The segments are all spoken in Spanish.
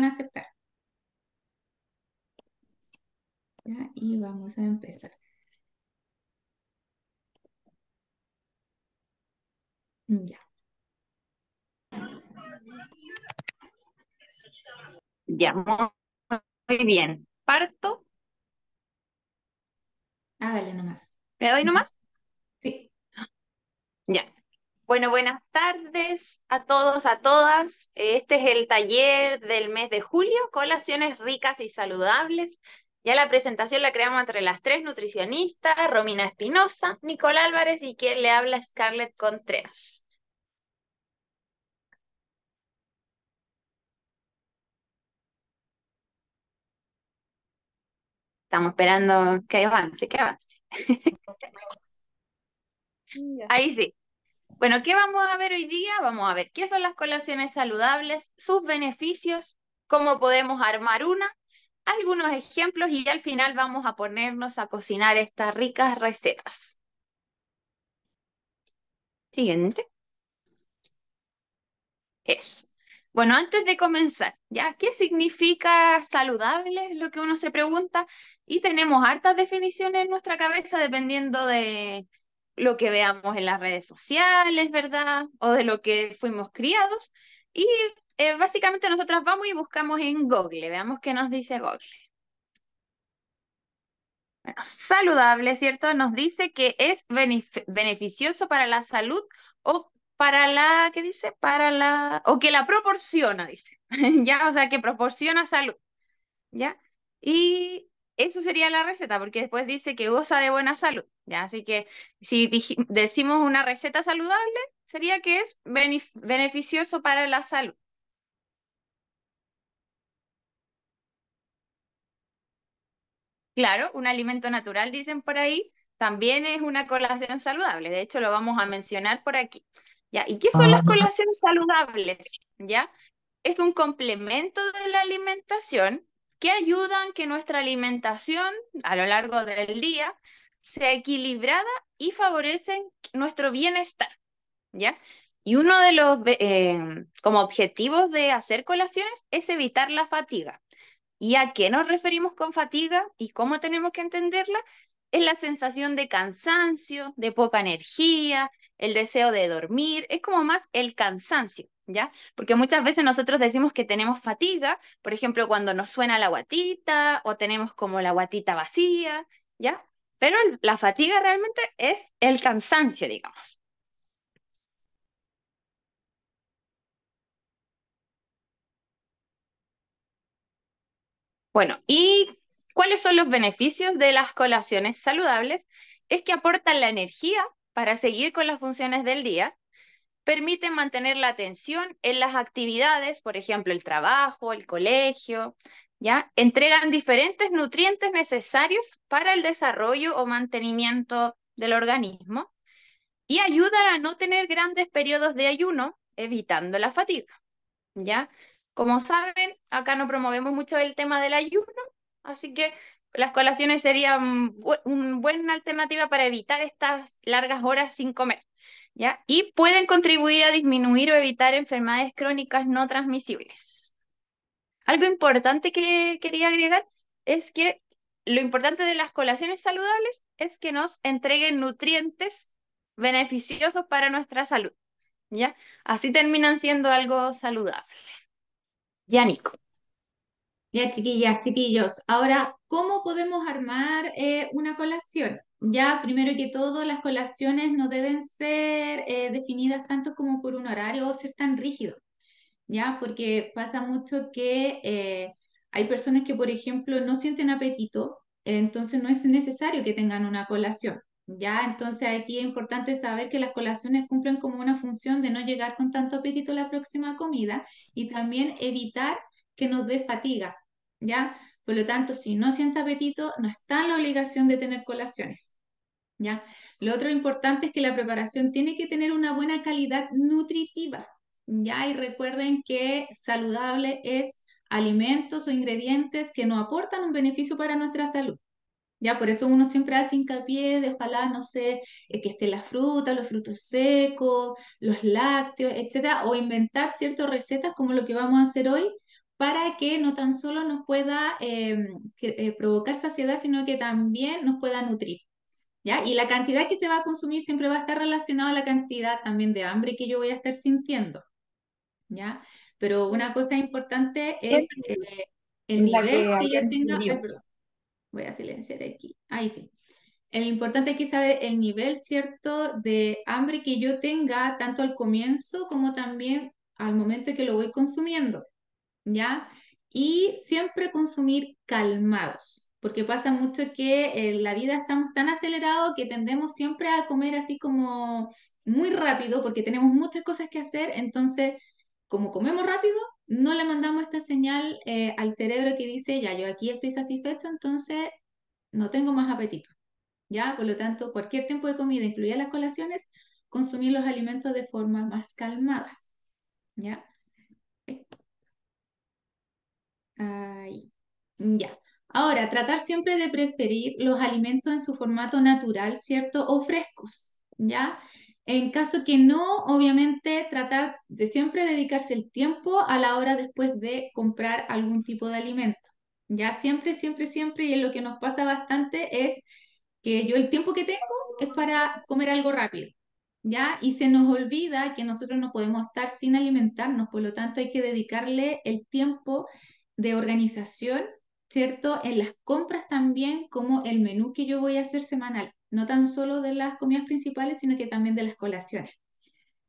van a aceptar. ¿Ya? Y vamos a empezar. Ya. Ya, muy bien. Parto. Hágale nomás. ¿Le doy nomás? Sí. Ya. Bueno, buenas tardes a todos, a todas. Este es el taller del mes de julio, colaciones ricas y saludables. Ya la presentación la creamos entre las tres nutricionistas, Romina Espinosa, Nicole Álvarez y quien le habla Scarlett Contreras. Estamos esperando que avance, que avance. Ahí sí. Bueno, ¿qué vamos a ver hoy día? Vamos a ver qué son las colaciones saludables, sus beneficios, cómo podemos armar una, algunos ejemplos y al final vamos a ponernos a cocinar estas ricas recetas. Siguiente. Eso. Bueno, antes de comenzar, ¿ya? ¿Qué significa saludable? Es lo que uno se pregunta. Y tenemos hartas definiciones en nuestra cabeza dependiendo de lo que veamos en las redes sociales, ¿verdad? O de lo que fuimos criados. Y eh, básicamente nosotros vamos y buscamos en Google, veamos qué nos dice Google. Bueno, saludable, ¿cierto? Nos dice que es beneficioso para la salud o para la, ¿qué dice? Para la, o que la proporciona, dice, ¿ya? O sea, que proporciona salud, ¿ya? Y eso sería la receta, porque después dice que goza de buena salud, ¿ya? Así que si decimos una receta saludable, sería que es beneficioso para la salud. Claro, un alimento natural, dicen por ahí, también es una colación saludable. De hecho, lo vamos a mencionar por aquí. ¿Ya? ¿Y qué son las ah. colaciones saludables? ¿Ya? Es un complemento de la alimentación que ayudan que nuestra alimentación a lo largo del día sea equilibrada y favorecen nuestro bienestar, ¿ya? Y uno de los eh, como objetivos de hacer colaciones es evitar la fatiga. ¿Y a qué nos referimos con fatiga y cómo tenemos que entenderla? Es la sensación de cansancio, de poca energía, el deseo de dormir, es como más el cansancio, ¿ya? Porque muchas veces nosotros decimos que tenemos fatiga, por ejemplo, cuando nos suena la guatita o tenemos como la guatita vacía, ¿ya? Pero la fatiga realmente es el cansancio, digamos. Bueno, ¿y cuáles son los beneficios de las colaciones saludables? Es que aportan la energía para seguir con las funciones del día, permiten mantener la atención en las actividades, por ejemplo, el trabajo, el colegio, ¿ya? Entregan diferentes nutrientes necesarios para el desarrollo o mantenimiento del organismo y ayudan a no tener grandes periodos de ayuno, evitando la fatiga, ¿ya? Como saben, acá no promovemos mucho el tema del ayuno, así que las colaciones serían una buena alternativa para evitar estas largas horas sin comer, ¿ya? Y pueden contribuir a disminuir o evitar enfermedades crónicas no transmisibles. Algo importante que quería agregar es que lo importante de las colaciones saludables es que nos entreguen nutrientes beneficiosos para nuestra salud, ¿ya? Así terminan siendo algo saludable. Ya, Nico. Ya, chiquillas, chiquillos. Ahora, ¿cómo podemos armar eh, una colación? Ya, primero que todo, las colaciones no deben ser eh, definidas tanto como por un horario o ser tan rígido, ¿ya? Porque pasa mucho que eh, hay personas que, por ejemplo, no sienten apetito, entonces no es necesario que tengan una colación, ¿ya? Entonces aquí es importante saber que las colaciones cumplen como una función de no llegar con tanto apetito a la próxima comida y también evitar que nos dé fatiga, ¿ya? Por lo tanto, si no siente apetito, no está en la obligación de tener colaciones, ¿ya? Lo otro importante es que la preparación tiene que tener una buena calidad nutritiva, ¿ya? Y recuerden que saludable es alimentos o ingredientes que nos aportan un beneficio para nuestra salud. Ya, por eso uno siempre hace hincapié de ojalá, no sé, eh, que esté la fruta, los frutos secos, los lácteos, etcétera, o inventar ciertas recetas como lo que vamos a hacer hoy para que no tan solo nos pueda eh, eh, provocar saciedad, sino que también nos pueda nutrir. ¿Ya? Y la cantidad que se va a consumir siempre va a estar relacionada a la cantidad también de hambre que yo voy a estar sintiendo. ¿Ya? Pero una cosa importante es eh, el nivel que yo tenga. Voy a silenciar aquí. Ahí sí. El importante aquí es saber el nivel, ¿cierto?, de hambre que yo tenga tanto al comienzo como también al momento que lo voy consumiendo. ¿Ya? Y siempre consumir calmados, porque pasa mucho que en la vida estamos tan acelerados que tendemos siempre a comer así como muy rápido, porque tenemos muchas cosas que hacer, entonces, como comemos rápido, no le mandamos esta señal eh, al cerebro que dice, ya, yo aquí estoy satisfecho, entonces no tengo más apetito. ¿Ya? Por lo tanto, cualquier tiempo de comida, incluida las colaciones, consumir los alimentos de forma más calmada. ¿Ya? Ahí. Ya. Ahora, tratar siempre de preferir los alimentos en su formato natural, ¿cierto? O frescos, ¿ya? En caso que no, obviamente tratar de siempre dedicarse el tiempo a la hora después de comprar algún tipo de alimento. Ya siempre, siempre, siempre, y es lo que nos pasa bastante, es que yo el tiempo que tengo es para comer algo rápido. ¿Ya? Y se nos olvida que nosotros no podemos estar sin alimentarnos, por lo tanto hay que dedicarle el tiempo de organización, ¿cierto? En las compras también, como el menú que yo voy a hacer semanal, no tan solo de las comidas principales, sino que también de las colaciones.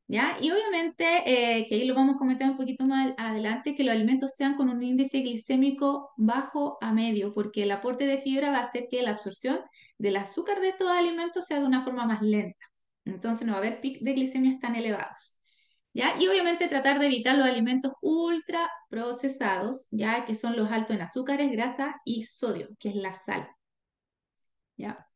¿Ya? Y obviamente, eh, que ahí lo vamos a comentar un poquito más adelante, que los alimentos sean con un índice glicémico bajo a medio, porque el aporte de fibra va a hacer que la absorción del azúcar de estos alimentos sea de una forma más lenta. Entonces no va a haber pic de glicemias tan elevados. ¿Ya? Y obviamente tratar de evitar los alimentos ultra procesados, ya que son los altos en azúcares, grasa y sodio, que es la sal. ¿Ya?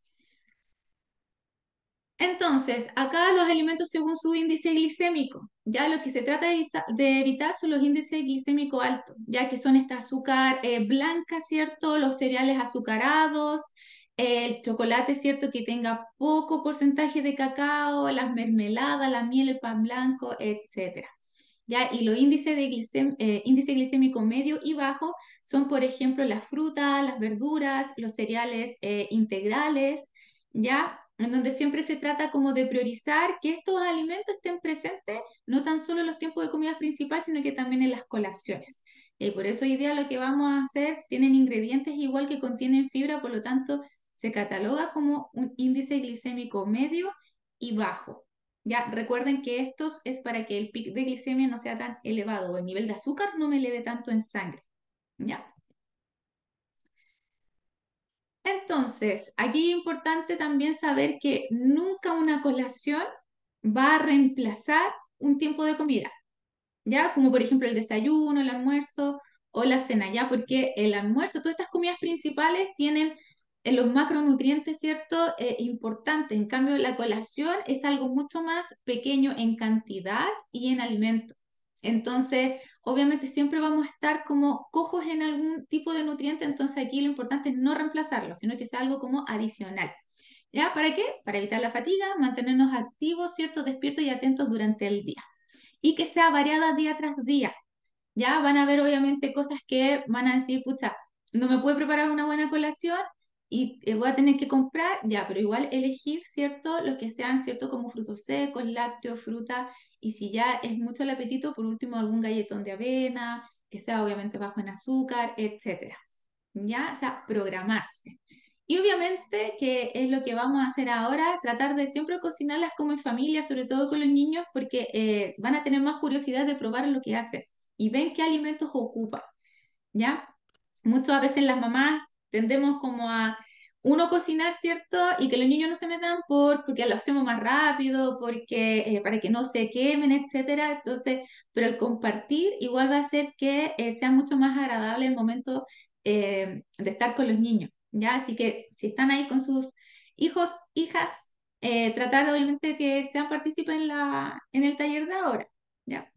Entonces, acá los alimentos según su índice glicémico, ya lo que se trata de, evitar son los índices glicémicos altos, ya que son esta azúcar eh, blanca, ¿cierto? Los cereales azucarados, el chocolate, ¿cierto? Que tenga poco porcentaje de cacao, las mermeladas, la miel, el pan blanco, etc. ¿Ya? Y los índices de eh, índice glicémico medio y bajo son, por ejemplo, las frutas, las verduras, los cereales eh, integrales, ¿ya? En donde siempre se trata como de priorizar que estos alimentos estén presentes no tan solo en los tiempos de comida principal, sino que también en las colaciones. Y por eso hoy día lo que vamos a hacer tienen ingredientes igual que contienen fibra, por lo tanto se cataloga como un índice glicémico medio y bajo. Ya recuerden que esto es para que el pic de glicemia no sea tan elevado o el nivel de azúcar no me eleve tanto en sangre. ¿Ya? Entonces, aquí es importante también saber que nunca una colación va a reemplazar un tiempo de comida, ¿ya? Como por ejemplo el desayuno, el almuerzo o la cena, ¿ya? Porque el almuerzo, todas estas comidas principales tienen en los macronutrientes, ¿cierto? Eh, importantes. En cambio, la colación es algo mucho más pequeño en cantidad y en alimento. Entonces, obviamente siempre vamos a estar como cojos en algún tipo de nutriente, entonces aquí lo importante es no reemplazarlo, sino que sea algo como adicional. ¿Ya? ¿Para qué? Para evitar la fatiga, mantenernos activos, ¿cierto? Despiertos y atentos durante el día. Y que sea variada día tras día. Ya van a haber obviamente cosas que van a decir, pucha, no me puedo preparar una buena colación, y eh, voy a tener que comprar, ya, pero igual elegir, ¿cierto? Los que sean, ¿cierto? Como frutos secos, lácteos, fruta, y si ya es mucho el apetito, por último algún galletón de avena, que sea obviamente bajo en azúcar, etcétera. ¿Ya? O sea, programarse. Y obviamente, que es lo que vamos a hacer ahora, tratar de siempre cocinarlas como en familia, sobre todo con los niños, porque eh, van a tener más curiosidad de probar lo que hacen y ven qué alimentos ocupan. ¿Ya? Muchas veces las mamás tendemos como a uno cocinar, ¿cierto? Y que los niños no se metan por, porque lo hacemos más rápido, porque, eh, para que no se quemen, etcétera. Entonces, pero el compartir igual va a hacer que eh, sea mucho más agradable el momento eh, de estar con los niños, ¿ya? Así que si están ahí con sus hijos, hijas, tratar obviamente que sean partícipes en, en el taller de ahora, ¿ya?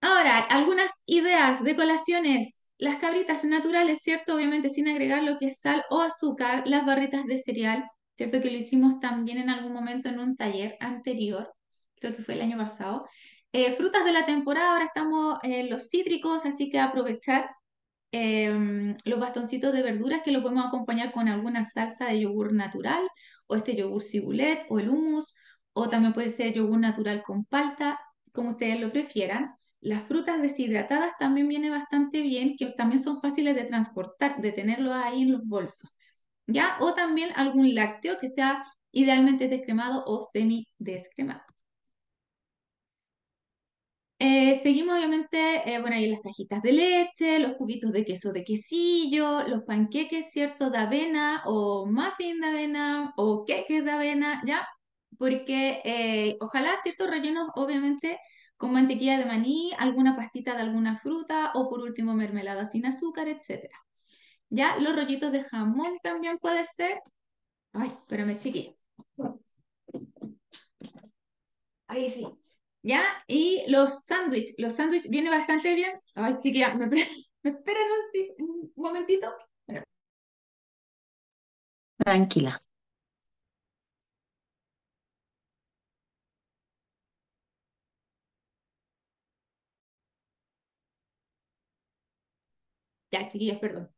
Ahora, algunas ideas de colaciones las cabritas naturales, ¿cierto? Obviamente sin agregar lo que es sal o azúcar, las barritas de cereal, ¿cierto? Que lo hicimos también en algún momento en un taller anterior, creo que fue el año pasado. Eh, frutas de la temporada, ahora estamos en los cítricos, así que aprovechar em, los bastoncitos de verduras que lo podemos acompañar con alguna salsa de yogur natural o este yogur cibulet o el hummus o también puede ser yogur natural con palta, como ustedes lo prefieran. Las frutas deshidratadas también viene bastante bien, que también son fáciles de transportar, de tenerlo ahí en los bolsos. ¿Ya? O también algún lácteo que sea idealmente descremado o semi descremado. Eh, seguimos obviamente, eh, bueno, ahí las cajitas de leche, los cubitos de queso de quesillo, los panqueques, ¿cierto? De avena o muffin de avena o queques de avena, ¿ya? Porque eh, ojalá ciertos rellenos, obviamente, con mantequilla de maní, alguna pastita de alguna fruta o por último mermelada sin azúcar, etc. ¿Ya? Los rollitos de jamón también puede ser. Ay, espérame, chiquilla. Ahí sí. ¿Ya? Y los sándwiches. Los sándwiches viene bastante bien. Ay, chiquilla, me, me esperan un momentito. Tranquila. Ya, chiquillas, perdón.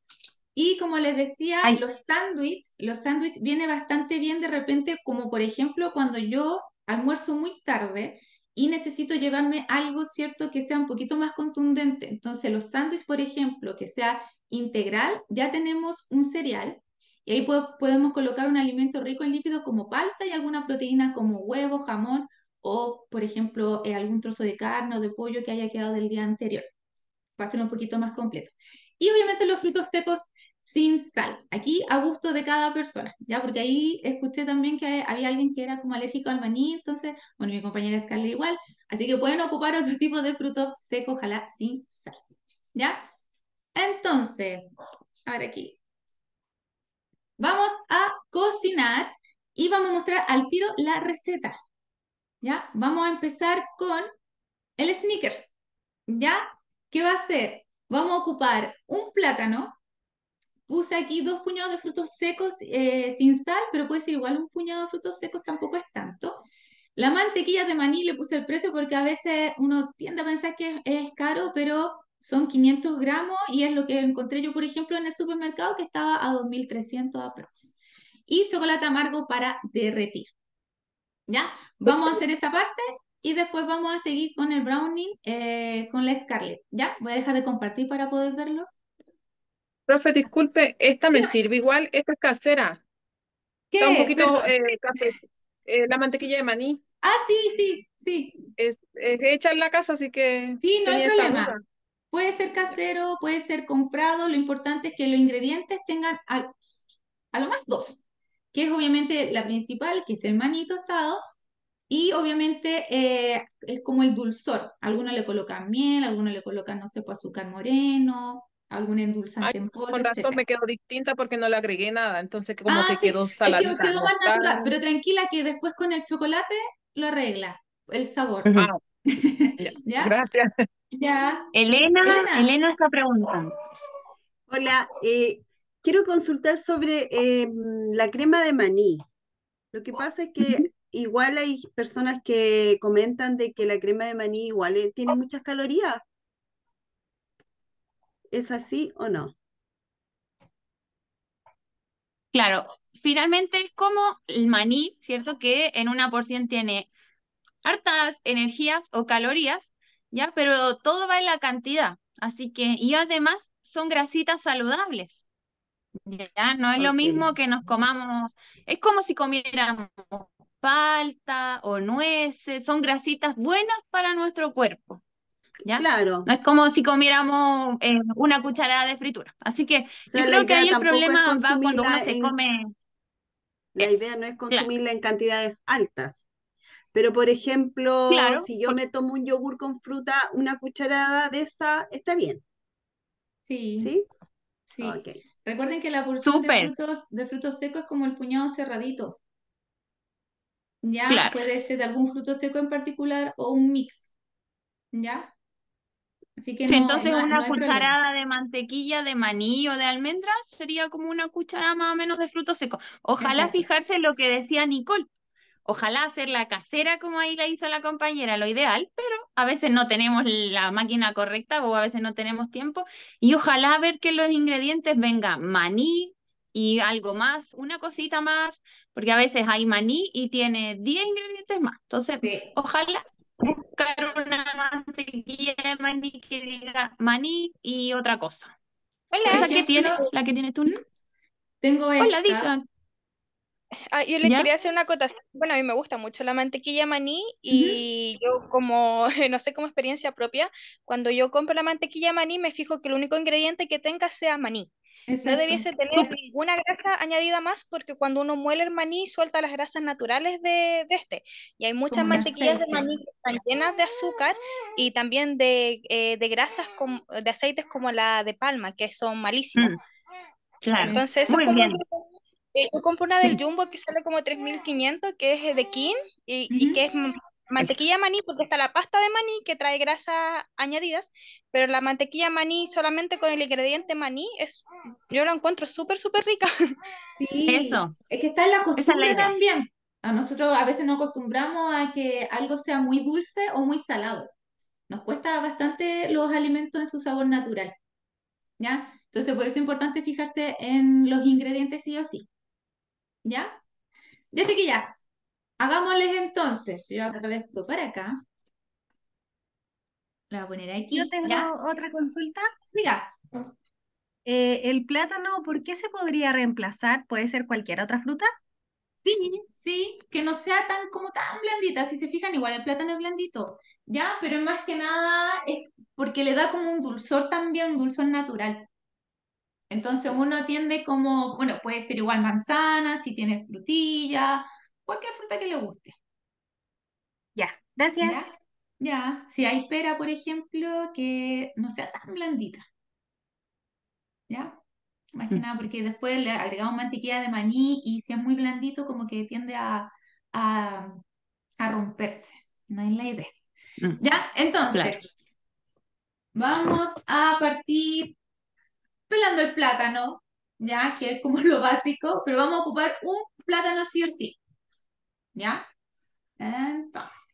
Y como les decía, Ay. los sándwiches, los sándwiches viene bastante bien de repente, como por ejemplo cuando yo almuerzo muy tarde y necesito llevarme algo, ¿cierto?, que sea un poquito más contundente. Entonces, los sándwiches, por ejemplo, que sea integral, ya tenemos un cereal y ahí podemos colocar un alimento rico en lípidos como palta y alguna proteína como huevo, jamón o, por ejemplo, eh, algún trozo de carne o de pollo que haya quedado del día anterior. Para hacerlo un poquito más completo. Y obviamente los frutos secos sin sal. Aquí a gusto de cada persona, ¿ya? Porque ahí escuché también que había alguien que era como alérgico al maní, entonces, bueno, mi compañera Scarlett igual, así que pueden ocupar otro tipo de frutos secos, ojalá sin sal, ¿ya? Entonces, a ver aquí. Vamos a cocinar y vamos a mostrar al tiro la receta, ¿ya? Vamos a empezar con el Snickers, ¿ya? ¿Qué va a ser? Vamos a ocupar un plátano, puse aquí dos puñados de frutos secos eh, sin sal, pero puede ser igual un puñado de frutos secos, tampoco es tanto. La mantequilla de maní le puse el precio porque a veces uno tiende a pensar que es, caro, pero son 500 gramos y es lo que encontré yo, por ejemplo, en el supermercado que estaba a 2.300 aprox. Y chocolate amargo para derretir. ¿Ya? Vamos a hacer esa parte y después vamos a seguir con el brownie eh, con la Scarlett. ¿Ya? Voy a dejar de compartir para poder verlos. Profe, disculpe, esta me sirve igual, esta es casera. ¿Qué? Está un poquito eh, café, eh, la mantequilla de maní. Ah, sí, sí, sí. Es, es hecha en la casa, así que Sí, no hay problema. duda. Puede ser casero, puede ser comprado, lo importante es que los ingredientes tengan a, a lo más dos, que es obviamente la principal, que es el maní tostado, y obviamente eh, es como el dulzor. Algunos le colocan miel, algunos le colocan, no sé, pues, azúcar moreno, algún endulzante Ay, en polvo, con razón etcétera. me quedó distinta porque no le agregué nada, entonces como Ah, que sí, quedó es que saladita, quedó no más está- natural, pero tranquila que después con el chocolate lo arregla, el sabor. Ah, ya, gracias. Ya. Elena, Elena. Elena está preguntando. Hola, eh, quiero consultar sobre eh, la crema de maní. Lo que pasa es que igual hay personas que comentan de que la crema de maní igual eh, tiene muchas calorías. ¿Es así o no? Claro, finalmente es como el maní, ¿cierto? Que en una porción tiene hartas energías o calorías, ¿ya? Pero todo va en la cantidad. Así que, y además son grasitas saludables. Ya, no es lo mismo que nos comamos, es como si comiéramos palta o nueces, son grasitas buenas para nuestro cuerpo. ¿Ya? Claro. No es como si comiéramos eh, una cucharada de fritura. Así que O sea, yo creo que ahí el problema va cuando uno se en- come. La Eso, idea no es claro. consumirla en cantidades altas. Pero, por ejemplo, Claro, si yo me tomo un yogur con fruta, una cucharada de esa está bien, Sí, ¿sí? sí. Recuerden que la porción de frutos, de frutos secos es como el puñado cerradito. ¿Ya? Claro. Puede ser de algún fruto seco en particular o un mix. ¿Ya? Así que Sí, no, entonces no, una no hay problema. cucharada de mantequilla de maní o de almendras sería como una cucharada más o menos de frutos secos. Ojalá Exacto. fijarse en lo que decía Nicole, Ojalá hacerla casera como ahí la hizo la compañera, lo ideal, pero a veces no tenemos la máquina correcta o a veces no tenemos tiempo. Y ojalá ver que los ingredientes vengan maní y algo más, una cosita más, porque a veces hay maní y tiene 10 ingredientes más. Entonces, Sí. ojalá buscar una mantequilla de maní que diga maní y otra cosa. Por ¿Esa que tiene? ¿La que tienes tú? Tengo Hola, esta. diga. Ah, yo le ¿Ya? quería hacer una acotación. Bueno, a mí me gusta mucho la mantequilla maní y yo como, no sé, como experiencia propia, cuando yo compro la mantequilla maní me fijo que el único ingrediente que tenga sea maní. No debiese tener ninguna grasa añadida más porque cuando uno muele el maní suelta las grasas naturales de, de este. Y hay muchas Como mantequillas de maní que están llenas de azúcar y también de, eh, de grasas, como, de aceites como la de palma, que son malísimos. Mm, claro. Entonces, eso Muy es como bien. eh, yo compro una del Jumbo que sale como 3.500, que es de King y, y que es mantequilla maní, porque está la pasta de maní que trae grasas añadidas, pero la mantequilla maní solamente con el ingrediente maní, es, yo la encuentro súper, súper rica. Sí, Eso. es que está en la Esa es la costumbre también. A nosotros a veces nos acostumbramos a que algo sea muy dulce o muy salado. Nos cuesta bastante los alimentos en su sabor natural, ¿ya? Entonces, por eso es importante fijarse en los ingredientes sí o sí, ¿ya? Ya chiquillas, hagámosles entonces. Yo agarro esto para acá. Lo voy a poner aquí, Yo tengo ¿ya? otra consulta. Diga. Eh, el plátano, ¿por qué se podría reemplazar? ¿Puede ser cualquier otra fruta? Sí, sí, que no sea tan como tan blandita. Si se fijan, igual el plátano es blandito, ¿ya? Pero más que nada es porque le da como un dulzor también, un dulzor natural. Entonces uno tiende como, bueno, puede ser igual manzana, si tiene frutilla, cualquier fruta que le guste, Ya, gracias. ¿ya? Ya, si hay pera, por ejemplo, que no sea tan blandita, ¿ya? Más que Mm. nada porque después le agregamos mantequilla de maní y si es muy blandito como que tiende a, a, a romperse. No es la idea. Mm, ¿Ya? Claro. Entonces, vamos a partir pelando el plátano, ¿ya? Que es como lo básico, pero vamos a ocupar un plátano sí o sí. ¿Ya? Entonces,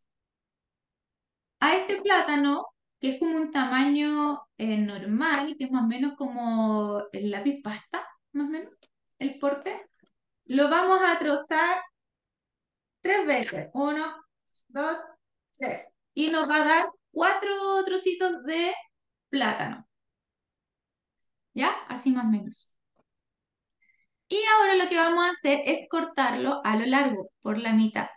a este plátano, que es como un tamaño eh, normal, que es más o menos como el lápiz pasta, más o menos, el porte, lo vamos a trozar tres veces. Uno, dos, tres. Y nos va a dar cuatro trocitos de plátano. ¿Ya? Así más o menos. Y ahora lo que vamos a hacer es cortarlo a lo largo, por la mitad.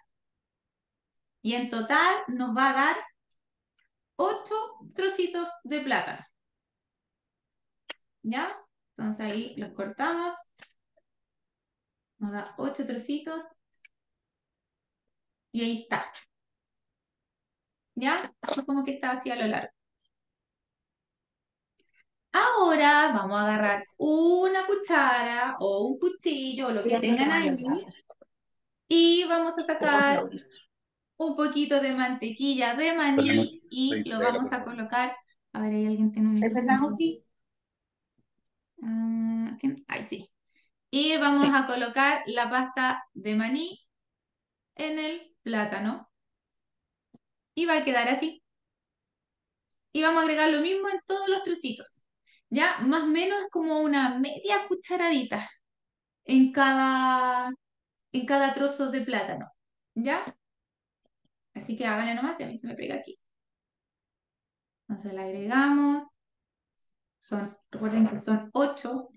Y en total nos va a dar ocho trocitos de plátano. ¿Ya? Entonces ahí los cortamos. Nos da ocho trocitos. Y ahí está. ¿Ya? Eso como que está así a lo largo. Ahora vamos a agarrar una cuchara o un cuchillo o lo que tengan ahí y vamos a sacar un poquito de mantequilla de maní y lo vamos a colocar. A ver, ¿hay alguien tiene un micrófono? Ah, ¿quién? Ahí sí. Y vamos Sí. a colocar la pasta de maní en el plátano y va a quedar así. Y vamos a agregar lo mismo en todos los trocitos. Ya, más o menos como una media cucharadita en cada, en cada trozo de plátano. ¿Ya? Así que háganle nomás y a mí se me pega aquí. Entonces la agregamos. Son, recuerden que son ocho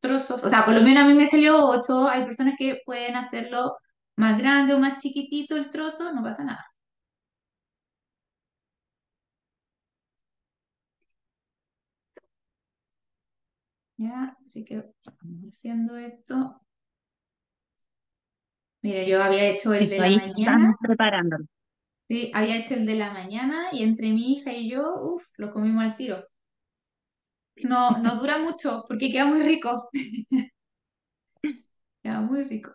trozos. O sea, por lo menos a mí me salió ocho. Hay personas que pueden hacerlo más grande o más chiquitito el trozo, no pasa nada. ¿Ya? Así que vamos haciendo esto. Mira, yo había hecho el de la ahí mañana. estamos preparándolo. Sí, había hecho el de la mañana y entre mi hija y yo, uff, lo comimos al tiro. No, no dura mucho porque queda muy rico. Queda muy rico.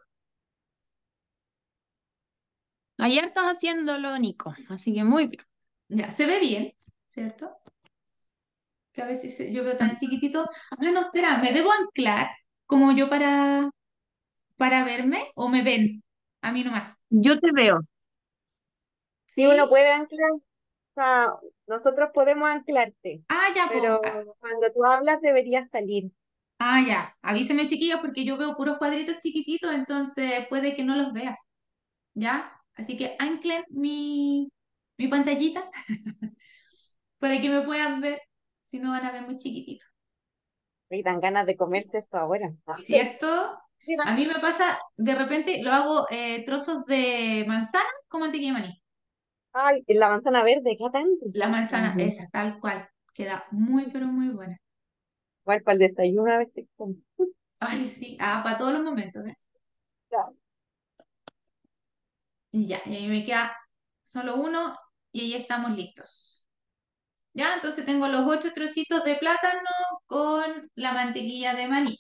Ayer estás haciéndolo, Nico, así que muy bien. Ya, se ve bien, ¿cierto? Que a veces yo veo tan chiquitito. Ah, no, espera, ¿me debo anclar como yo para, para verme o me ven? A mí nomás. Yo te veo. ¿Sí? uno puede anclar, o sea, nosotros podemos anclarte, Ah, ya, pero cuando tú hablas deberías salir. Ah, ya. Avíseme, chiquillos, porque yo veo puros cuadritos chiquititos, entonces puede que no los vea. ¿Ya? Así que anclen mi, mi pantallita para que me puedan ver, si no van a ver muy chiquitito. Y dan ganas de comerse esto ahora. ¿Cierto? A mí me pasa, de repente lo hago eh, trozos de manzana con mantequilla de maní. Ay, la manzana verde, ¿qué tan? La manzana, esa, tal cual. Queda muy, pero muy buena. Igual para el desayuno a veces. como. Ay, sí. Ah, para todos los momentos, ¿eh? Claro. Ya, y ahí me queda solo uno y ahí estamos listos. Ya, entonces tengo los ocho trocitos de plátano con la mantequilla de maní.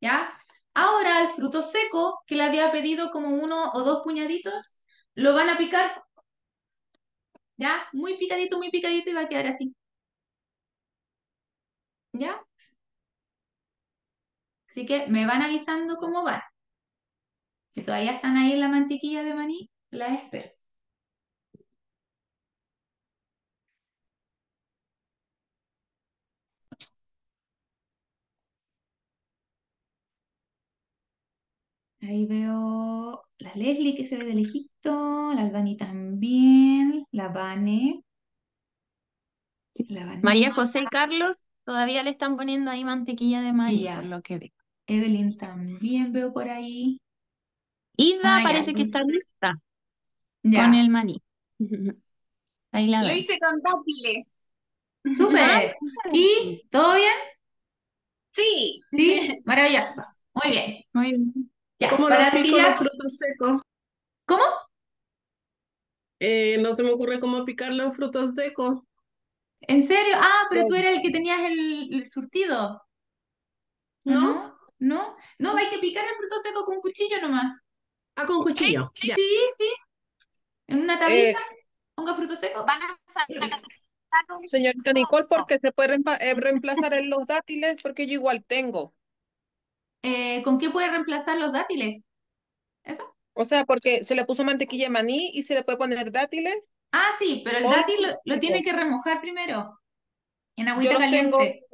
¿Ya? Ahora el fruto seco, que le había pedido como uno o dos puñaditos, lo van a picar, ¿ya? Muy picadito, muy picadito y va a quedar así. ¿Ya? Así que me van avisando cómo van. Si todavía están ahí en la mantequilla de maní, la espero. Ahí veo la Leslie que se ve de lejito, la Albani también, la Vane, la María José y Carlos todavía le están poniendo ahí mantequilla de maní, Ya. por lo que veo. Evelyn también veo por ahí. Ida Ah, ya. parece que está lista Ya, con el maní. Ahí la Lo veo. hice con dátiles. súper. ¿Y todo bien? Sí. Sí, maravilloso. Muy bien. Muy bien. Ya, ¿Cómo para los que pico ya- los frutos secos? ¿Cómo? Eh, no se me ocurre cómo picar los frutos secos. ¿En serio? Ah, pero tú eras el que tenías el, el surtido. ¿o ¿No? ¿No? ¿No? No, hay que picar el fruto seco con cuchillo nomás. Ah, con cuchillo. Ya. Sí, sí. En una tablita, ponga fruto seco. Van a sacar Señorita Nicole, porque se puede eh, reemplazar en los dátiles, porque yo igual tengo. Eh, ¿con qué puede reemplazar los dátiles? ¿Eso? O sea, porque se le puso mantequilla de maní y se le puede poner dátiles. Ah, sí, pero el dátil lo, tiene que remojar primero en Yo agüita tengo. caliente.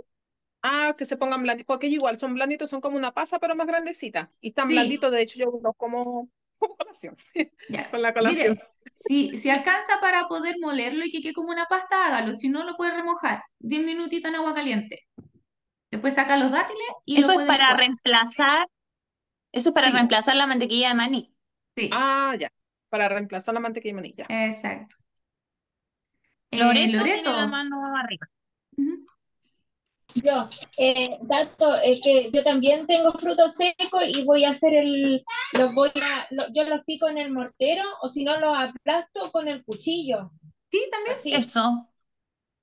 Ah, que se pongan blanditos, porque ellos igual son blanditos, son como una pasa, pero más grandecita. Y están Sí. blanditos, de hecho, yo los como como colación, Ya. con la colación. Mire, si, si alcanza para poder molerlo y que quede como una pasta, hágalo. Si no, lo puede remojar 10 minutitos en agua caliente. Después saca los dátiles y lo Eso es para licuar. reemplazar, eso es para Sí. reemplazar la mantequilla de maní. Sí, Ah, ya, para reemplazar la mantequilla de maní, ya. exacto. Eh, Loreto tiene la Loreto. mano arriba. Yo, eh, dato, es que yo también tengo frutos secos y voy a hacer el, los voy a, lo- yo los pico en el mortero o si no los aplasto con el cuchillo. Sí, también. Así, Eso.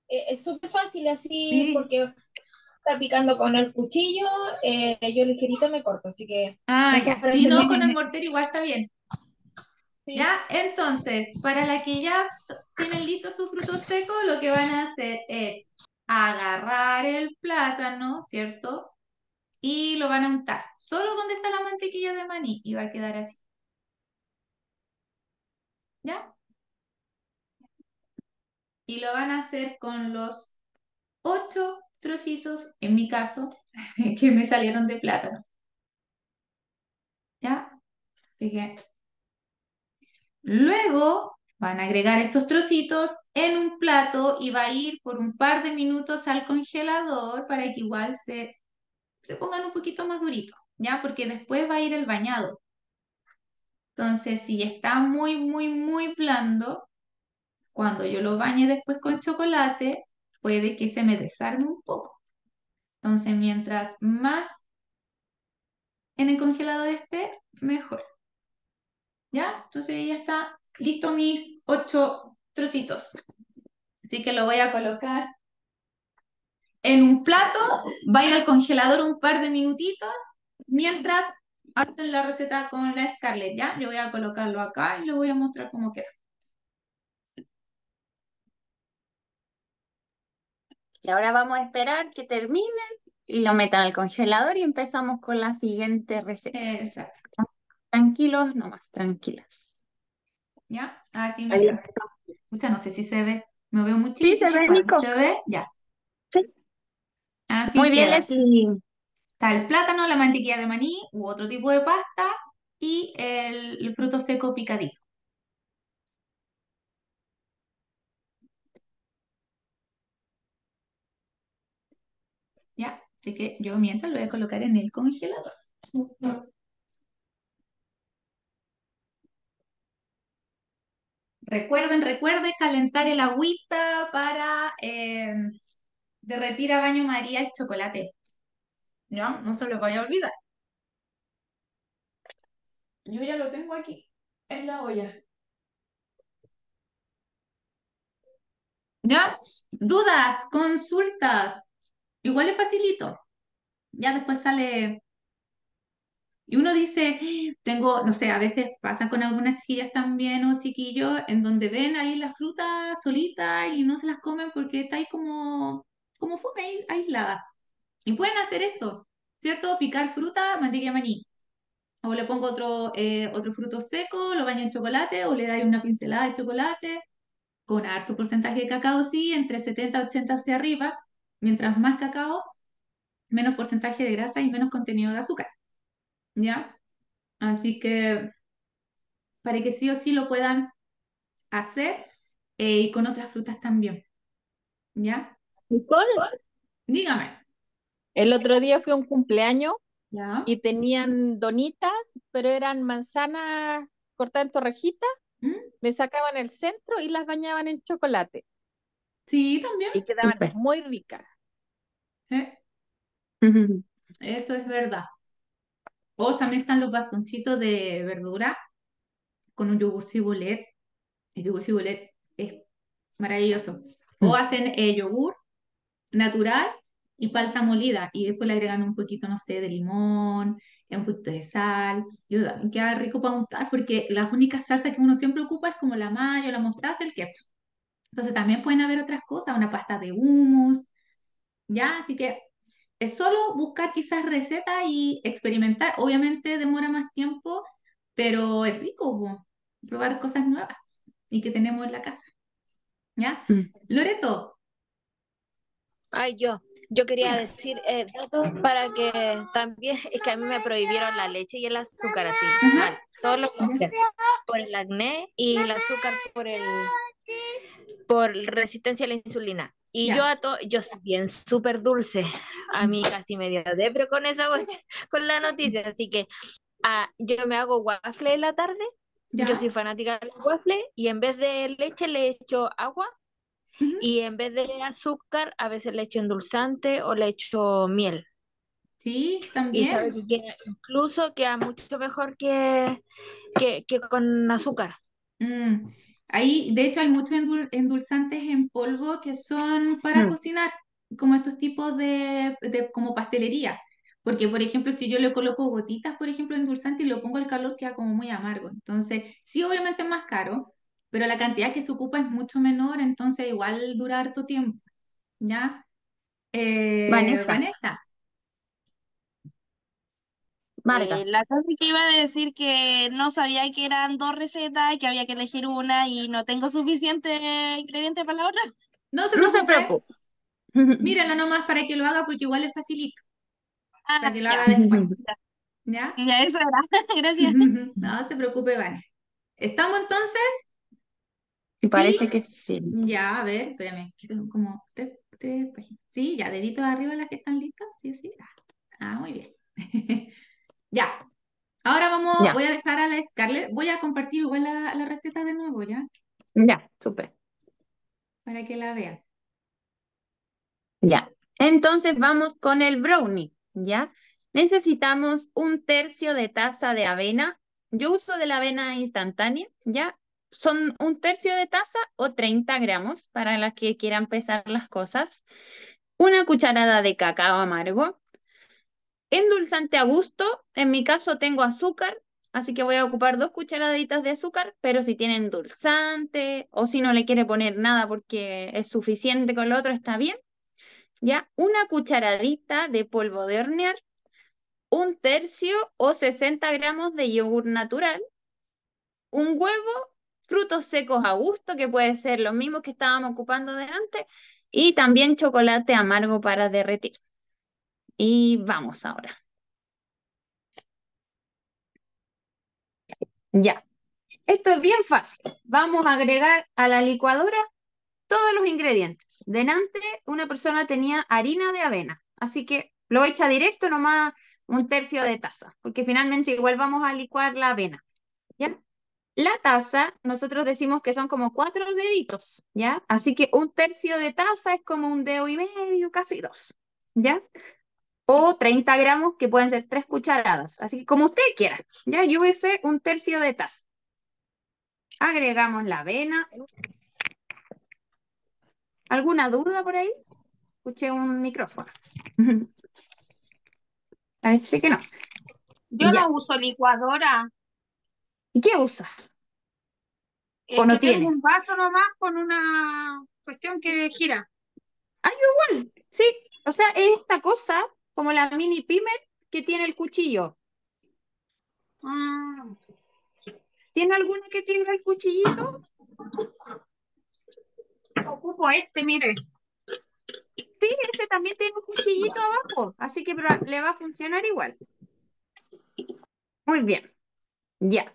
eh, es súper fácil así Sí. porque está picando con el cuchillo, eh, yo ligerito me corto, así que Ah, ya. Si no, con el mortero igual está bien. sí. ¿Ya? Entonces, para la que ya tienen listos sus frutos secos, lo que van a hacer es agarrar el plátano, ¿cierto? Y lo van a untar. Solo donde está la mantequilla de maní y va a quedar así. ¿Ya? Y lo van a hacer con los ocho trocitos, en mi caso, que me salieron de plátano. ¿Ya? Así que luego van a agregar estos trocitos en un plato y va a ir por un par de minutos al congelador para que igual se, se pongan un poquito más duritos, ¿ya? Porque después va a ir el bañado. Entonces, si está muy, muy, muy blando, cuando yo lo bañe después con chocolate, puede que se me desarme un poco. Entonces, mientras más en el congelador esté, mejor. ¿Ya? Entonces ya está listo mis ocho trocitos. Así que lo voy a colocar en un plato, va a ir al congelador un par de minutitos mientras hacen la receta con la Scarlett, ¿ya? Yo voy a colocarlo acá y le voy a mostrar cómo queda. Y ahora vamos a esperar que terminen y lo metan al congelador y empezamos con la siguiente receta. Exacto. Tranquilo. tranquilos nomás, tranquilas. ¿Ya? Así me Ahí queda. Escucha, no sé si se ve. Me veo muy Sí, se ve. Nico. ¿Se ve? Ya. Sí. Así Muy bien. Leslie. Está el plátano, la mantequilla de maní u otro tipo de pasta y el, el fruto seco picadito. ¿Ya? Así que yo mientras lo voy a colocar en el congelador. Recuerden, recuerden calentar el agüita para eh, derretir a baño María el chocolate. ¿Ya? No se lo vaya a olvidar. Yo ya lo tengo aquí en la olla. ¿Ya? ¿Dudas? ¿Consultas? Igual es facilito. Ya después sale. Y uno dice, tengo, no sé, a veces pasa con algunas chiquillas también o chiquillos en donde ven ahí la fruta solita y no se las comen porque está ahí como, como fome aislada. Y pueden hacer esto, ¿cierto? Picar fruta, mantequilla maní. O le pongo otro, eh, otro fruto seco, lo baño en chocolate o le doy una pincelada de chocolate con harto porcentaje de cacao, sí, entre 70 y 80 hacia arriba. Mientras más cacao, menos porcentaje de grasa y menos contenido de azúcar. ¿Ya? Así que para que sí o sí lo puedan hacer eh, y con otras frutas también. ¿Ya? Nicole, Dígame. el otro día fui a un cumpleaños ¿Ya? y tenían donitas, pero eran manzanas cortadas en torrejitas, ¿Mm? le sacaban el centro y las bañaban en chocolate Sí, también. y quedaban muy ricas. ¿eh? Eso es verdad. O también están los bastoncitos de verdura con un yogur cibulet. El yogur cibulet es maravilloso. O Mm. hacen eh, yogur natural y palta molida y después le agregan un poquito, no sé, de limón, un poquito de sal. Y también queda rico para untar porque las únicas salsas que uno siempre ocupa es como la mayo, la mostaza, el ketchup. Entonces también pueden haber otras cosas, una pasta de hummus, ¿ya? Así que es solo buscar quizás recetas y experimentar. Obviamente demora más tiempo, pero es rico, po, probar cosas nuevas y que tenemos en la casa, ¿ya? Mm. Loreto, Ay, yo, yo quería decir eh, datos para que también, es que a mí me prohibieron la leche y el azúcar así, mal, todos los Ya. días, por el acné y el azúcar por el, por resistencia a la insulina. Y yo a to- yo soy bien súper dulce, a mí casi me dio depre con esa con la noticia, así que ah, yo me hago waffle en la tarde, yo soy fanática del waffle y en vez de leche le echo agua y en vez de azúcar, a veces le echo endulzante o le echo miel. Sí, Y también. sabe que incluso queda mucho mejor que, que, que con azúcar. Mm, Ahí, de hecho, hay muchos endul- endulzantes en polvo que son para Mm. cocinar, como estos tipos de, de como pastelería. Porque, por ejemplo, si yo le coloco gotitas, por ejemplo, endulzante y lo pongo al calor, queda como muy amargo. Entonces, sí, obviamente es más caro, pero la cantidad que se ocupa es mucho menor, entonces igual dura harto tiempo. ¿Ya? Eh, Vanessa. Vanessa, Vargas. Eh, la cosa que iba a decir que no sabía que eran dos recetas, que había que elegir una y no tengo suficiente ingrediente para la otra. no se No se preocupe, míralo nomás para que lo haga porque igual es facilito, para Ah, que lo ya, haga después. ¿Ya? ya eso era. Gracias. No se preocupe, Vane. ¿Estamos entonces? Y parece Sí. que sí. Ya, a ver, espérame, que tengo como tres, tres páginas. Sí, ya, deditos arriba las que están listas. Sí, sí. Ah, ah, muy bien. Ya. Ahora vamos, Ya. voy a dejar a la Scarlett. Voy a compartir igual la, la receta de nuevo, ¿ya? Ya, súper. Para que la vean. Ya. Entonces vamos con el brownie, ¿ya? Necesitamos un tercio de taza de avena. Yo uso de la avena instantánea, ¿ya? Son un tercio de taza o 30 gramos para las que quieran pesar las cosas. Una cucharada de cacao amargo. Endulzante a gusto. En mi caso tengo azúcar, así que voy a ocupar dos cucharaditas de azúcar, pero si tienen endulzante o si no le quiere poner nada porque es suficiente con lo otro, está bien. Ya, una cucharadita de polvo de hornear, un tercio o 60 gramos de yogur natural, un huevo, frutos secos a gusto, que puede ser los mismos que estábamos ocupando delante, y también chocolate amargo para derretir. Y vamos ahora. Ya. Esto es bien fácil. Vamos a agregar a la licuadora todos los ingredientes. Delante una persona tenía harina de avena, así que lo echa directo nomás un tercio de taza, porque finalmente igual vamos a licuar la avena, ¿ya? La taza, nosotros decimos que son como cuatro deditos, ¿ya? Así que un tercio de taza es como un dedo y medio, casi dos, ¿ya? O 30 gramos, que pueden ser tres cucharadas, así que como usted quiera, ¿ya? Yo hice un tercio de taza. Agregamos la avena. ¿Alguna duda por ahí? Escuché un micrófono. Parece que no. Yo Ya. no uso licuadora. ¿Y qué usa? Es ¿O no que tengo tiene? un vaso nomás con una cuestión que gira. Ah, yo igual. Sí, o sea, es esta cosa, como la mini pimer, que tiene el cuchillo. Ah, ¿Tiene alguna que tenga el cuchillito? ocupo este, mire. Sí, ese también tiene un cuchillito abajo, así que le va a funcionar igual. Muy bien, ya.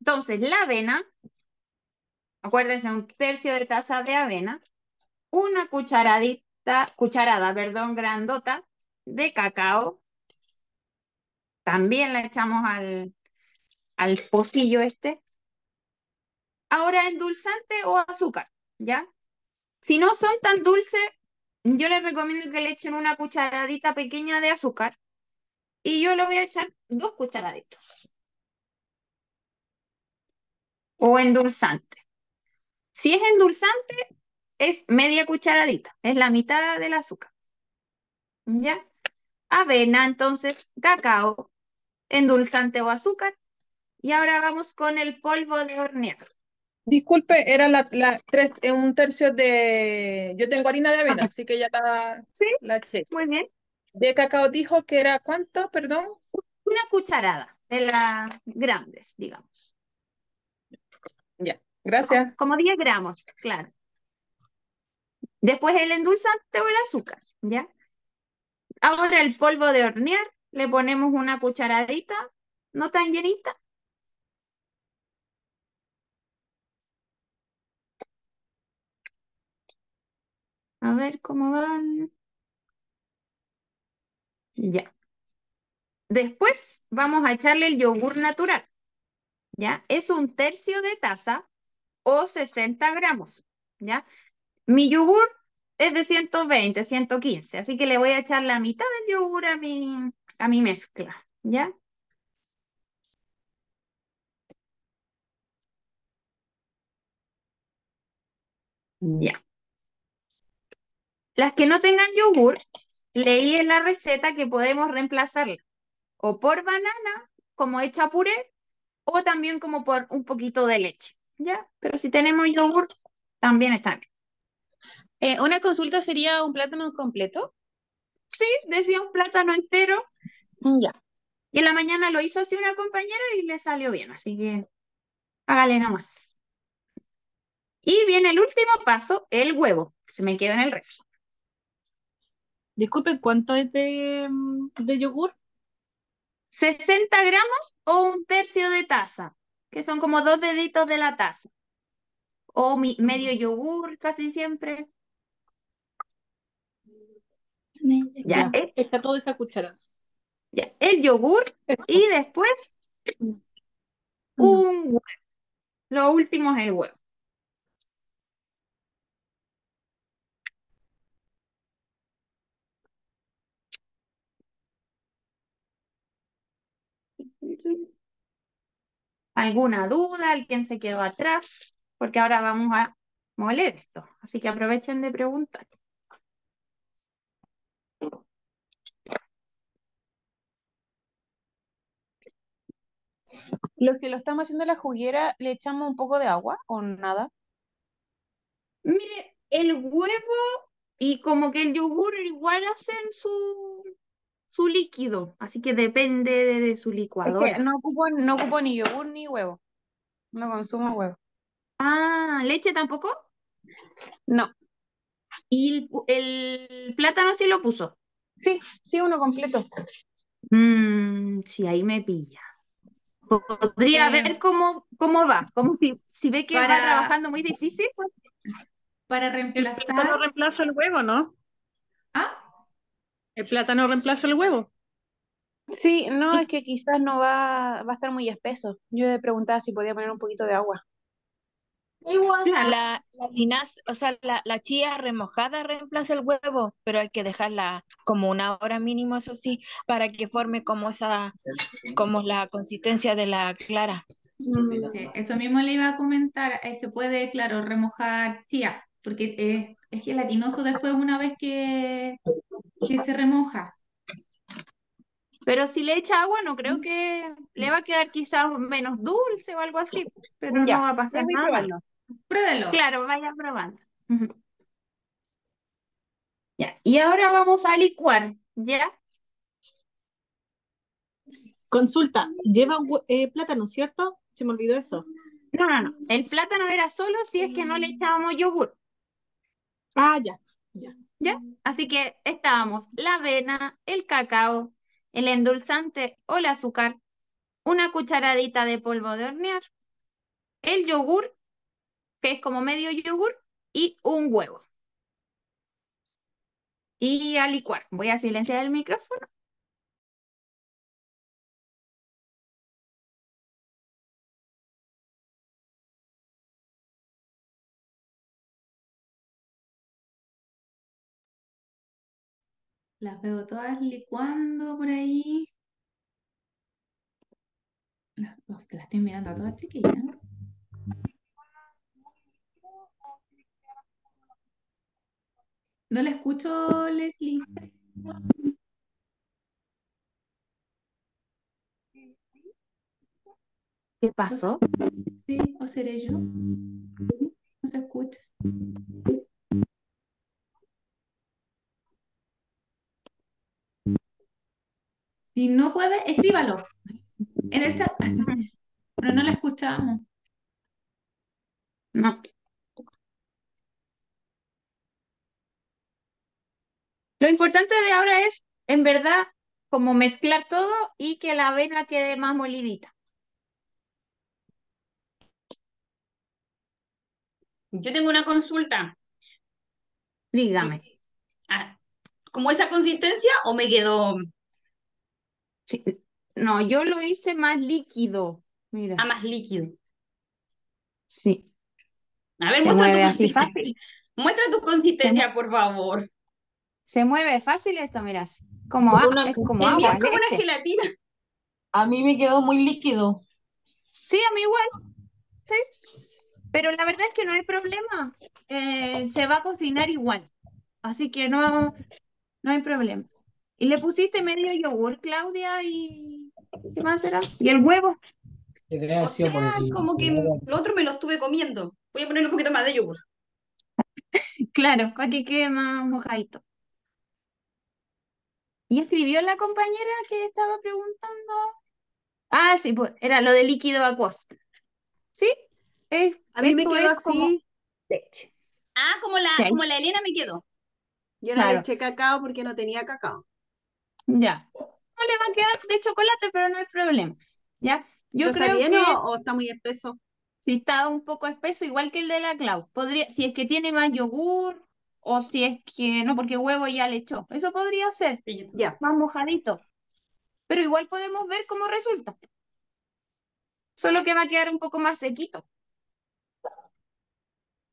Entonces, la avena, acuérdense, un tercio de taza de avena, una cucharadita, cucharada, perdón, grandota de cacao. También la echamos al, al pocillo este. Ahora, endulzante o azúcar, ¿ya? Si no son tan dulces, yo les recomiendo que le echen una cucharadita pequeña de azúcar y yo le voy a echar dos cucharaditos. O endulzante. Si es endulzante, es media cucharadita, es la mitad del azúcar. ¿Ya? Avena, entonces, cacao, endulzante o azúcar. Y ahora vamos con el polvo de hornear. Disculpe, era la, la tres, eh, un tercio de. Yo tengo harina de avena, así que ya la, Sí, la muy bien. De cacao dijo que era ¿cuánto? Perdón. Una cucharada de las grandes, digamos. Ya, gracias. Como 10 gramos, claro. Después el endulzante o el azúcar, ¿ya? Ahora el polvo de hornear, le ponemos una cucharadita, no tan llenita. A ver cómo van. Ya. Después vamos a echarle el yogur natural, ¿ya? Es un tercio de taza o 60 gramos, ¿ya? Mi yogur es de 120, 115, así que le voy a echar la mitad del yogur a mi, a mi mezcla, ¿ya? Ya. Las que no tengan yogur, leí en la receta que podemos reemplazarla o por banana, como hecha puré, o también como por un poquito de leche, ¿ya? Pero si tenemos yogur, también está bien. Eh, una consulta sería un plátano completo. Sí, decía un plátano entero, Ya. y en la mañana lo hizo así una compañera y le salió bien, así que hágale nada más. Y viene el último paso, el huevo, que se me quedó en el refri. Disculpe, ¿cuánto es de, mm, de yogur? 60 gramos o un tercio de taza, que son como dos deditos de la taza. O mi- medio yogur casi siempre. Ya, Ya, el, está toda esa cucharada. ya, el yogur Eso. y después un huevo. Lo último es el huevo. ¿Alguna duda? ¿Alguien se quedó atrás? Porque ahora vamos a moler esto. Así que aprovechen de preguntar. Los que lo estamos haciendo en la juguera, ¿le echamos un poco de agua o nada? Mire, el huevo y como que el yogur igual hacen su, su líquido, así que depende de, de su Es que licuadora. no ocupo, no ocupo ni yogur ni huevo. No consumo huevo. Ah, ¿leche tampoco? No. ¿Y el, el plátano sí lo puso? Sí, sí, uno completo. Mm, sí, ahí me pilla. Podría Eh, ver cómo, cómo va, como si, si ve que va trabajando muy difícil, pues para El plátano reemplazar, reemplaza el huevo, ¿no? ah, El plátano reemplaza el huevo. Sí, no, es que quizás no va, va a estar muy espeso. Yo le preguntaba si podía poner un poquito de agua. Igual, La, la linaza, o sea, la, la chía remojada reemplaza el huevo, pero hay que dejarla como una hora mínimo, eso sí, para que forme como esa, como la consistencia de la clara. sí, eso mismo le iba a comentar, eh, se puede, claro, remojar chía, porque es, es gelatinoso después una vez que, que se remoja. Pero si le echa agua, no creo que le va a quedar quizás menos dulce o algo así, pero no va a pasar nada. probarlo. Pruébelo. Claro, vaya probando. Ya, y ahora vamos a licuar, ¿ya? Consulta, lleva eh, plátano, ¿cierto? Se me olvidó eso. No, no, no. El plátano era solo si es que no le echábamos yogur, Ah, ya, ya. ¿ya? Así que estábamos la avena, el cacao, el endulzante o el azúcar, una cucharadita de polvo de hornear, el yogur, que es como medio yogur, y un huevo. Y a licuar. Voy a silenciar el micrófono. Las veo todas licuando por ahí. Las, las estoy mirando a todas chiquillas. No la escucho, Leslie. ¿Qué ¿O pasó? sí, o seré yo? No se escucha. Si no puede, escríbalo en el chat. Pero no la escuchamos. No. Lo importante de ahora es, en verdad, como mezclar todo y que la avena quede más molidita. Yo tengo una consulta. Dígame. Ah, ¿Cómo esa consistencia o me quedó Sí. No, yo lo hice más líquido. Mira. a más líquido? Sí. A ver, Se muestra tu así consistencia. fácil. Muestra tu consistencia, por favor. Se mueve fácil esto, mira. así. Como, Una- es como agua, es como una gelatina. A mí me quedó muy líquido. Sí, a mí igual. Sí. Pero la verdad es que no hay problema. Eh, se va a cocinar igual. Así que no, no hay problema. Y le pusiste medio yogur, Claudia, y ¿qué más será? Y el huevo. O sea, como que lo otro me lo estuve comiendo. Voy a poner un poquito más de yogur. Claro, para que quede más mojadito. ¿Y escribió la compañera que estaba preguntando? Ah, sí, pues era lo de líquido acuoso. ¿Sí? Es- A mí me quedó así. leche. Ah, como la, Sí, como la Elena me quedó. Yo no le claro. eché cacao porque no tenía cacao. Ya. No le va a quedar de chocolate, pero no hay problema. ¿Ya? Yo ¿Pero está creo bien que o, o está muy espeso? si está un poco espeso, igual que el de la Clau, podría, si es que tiene más yogur o si es que no, porque huevo ya le echó. Eso podría ser Sí, Ya. más mojadito. Pero igual podemos ver cómo resulta. Solo que va a quedar un poco más sequito.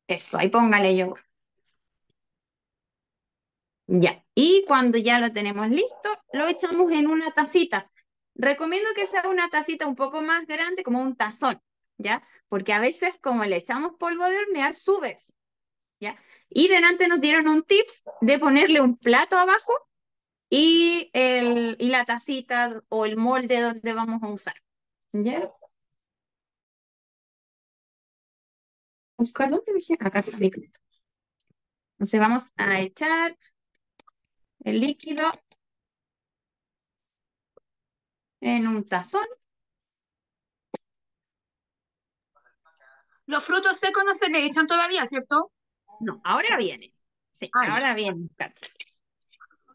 Eso, ahí póngale yogur. Ya. Y cuando ya lo tenemos listo, lo echamos en una tacita. Recomiendo que sea una tacita un poco más grande, como un tazón, ¿ya? Porque a veces, como le echamos polvo de hornear, sube, ¿ya? Y delante nos dieron un tips de ponerle un plato abajo y, el, y la tacita o el molde donde vamos a usar, ¿ya? Buscar dónde dije, acá está el líquido. Entonces vamos a echar el líquido en un tazón. Los frutos secos no se le echan todavía, ¿cierto? No, ahora viene. Sí, ya. ahora viene.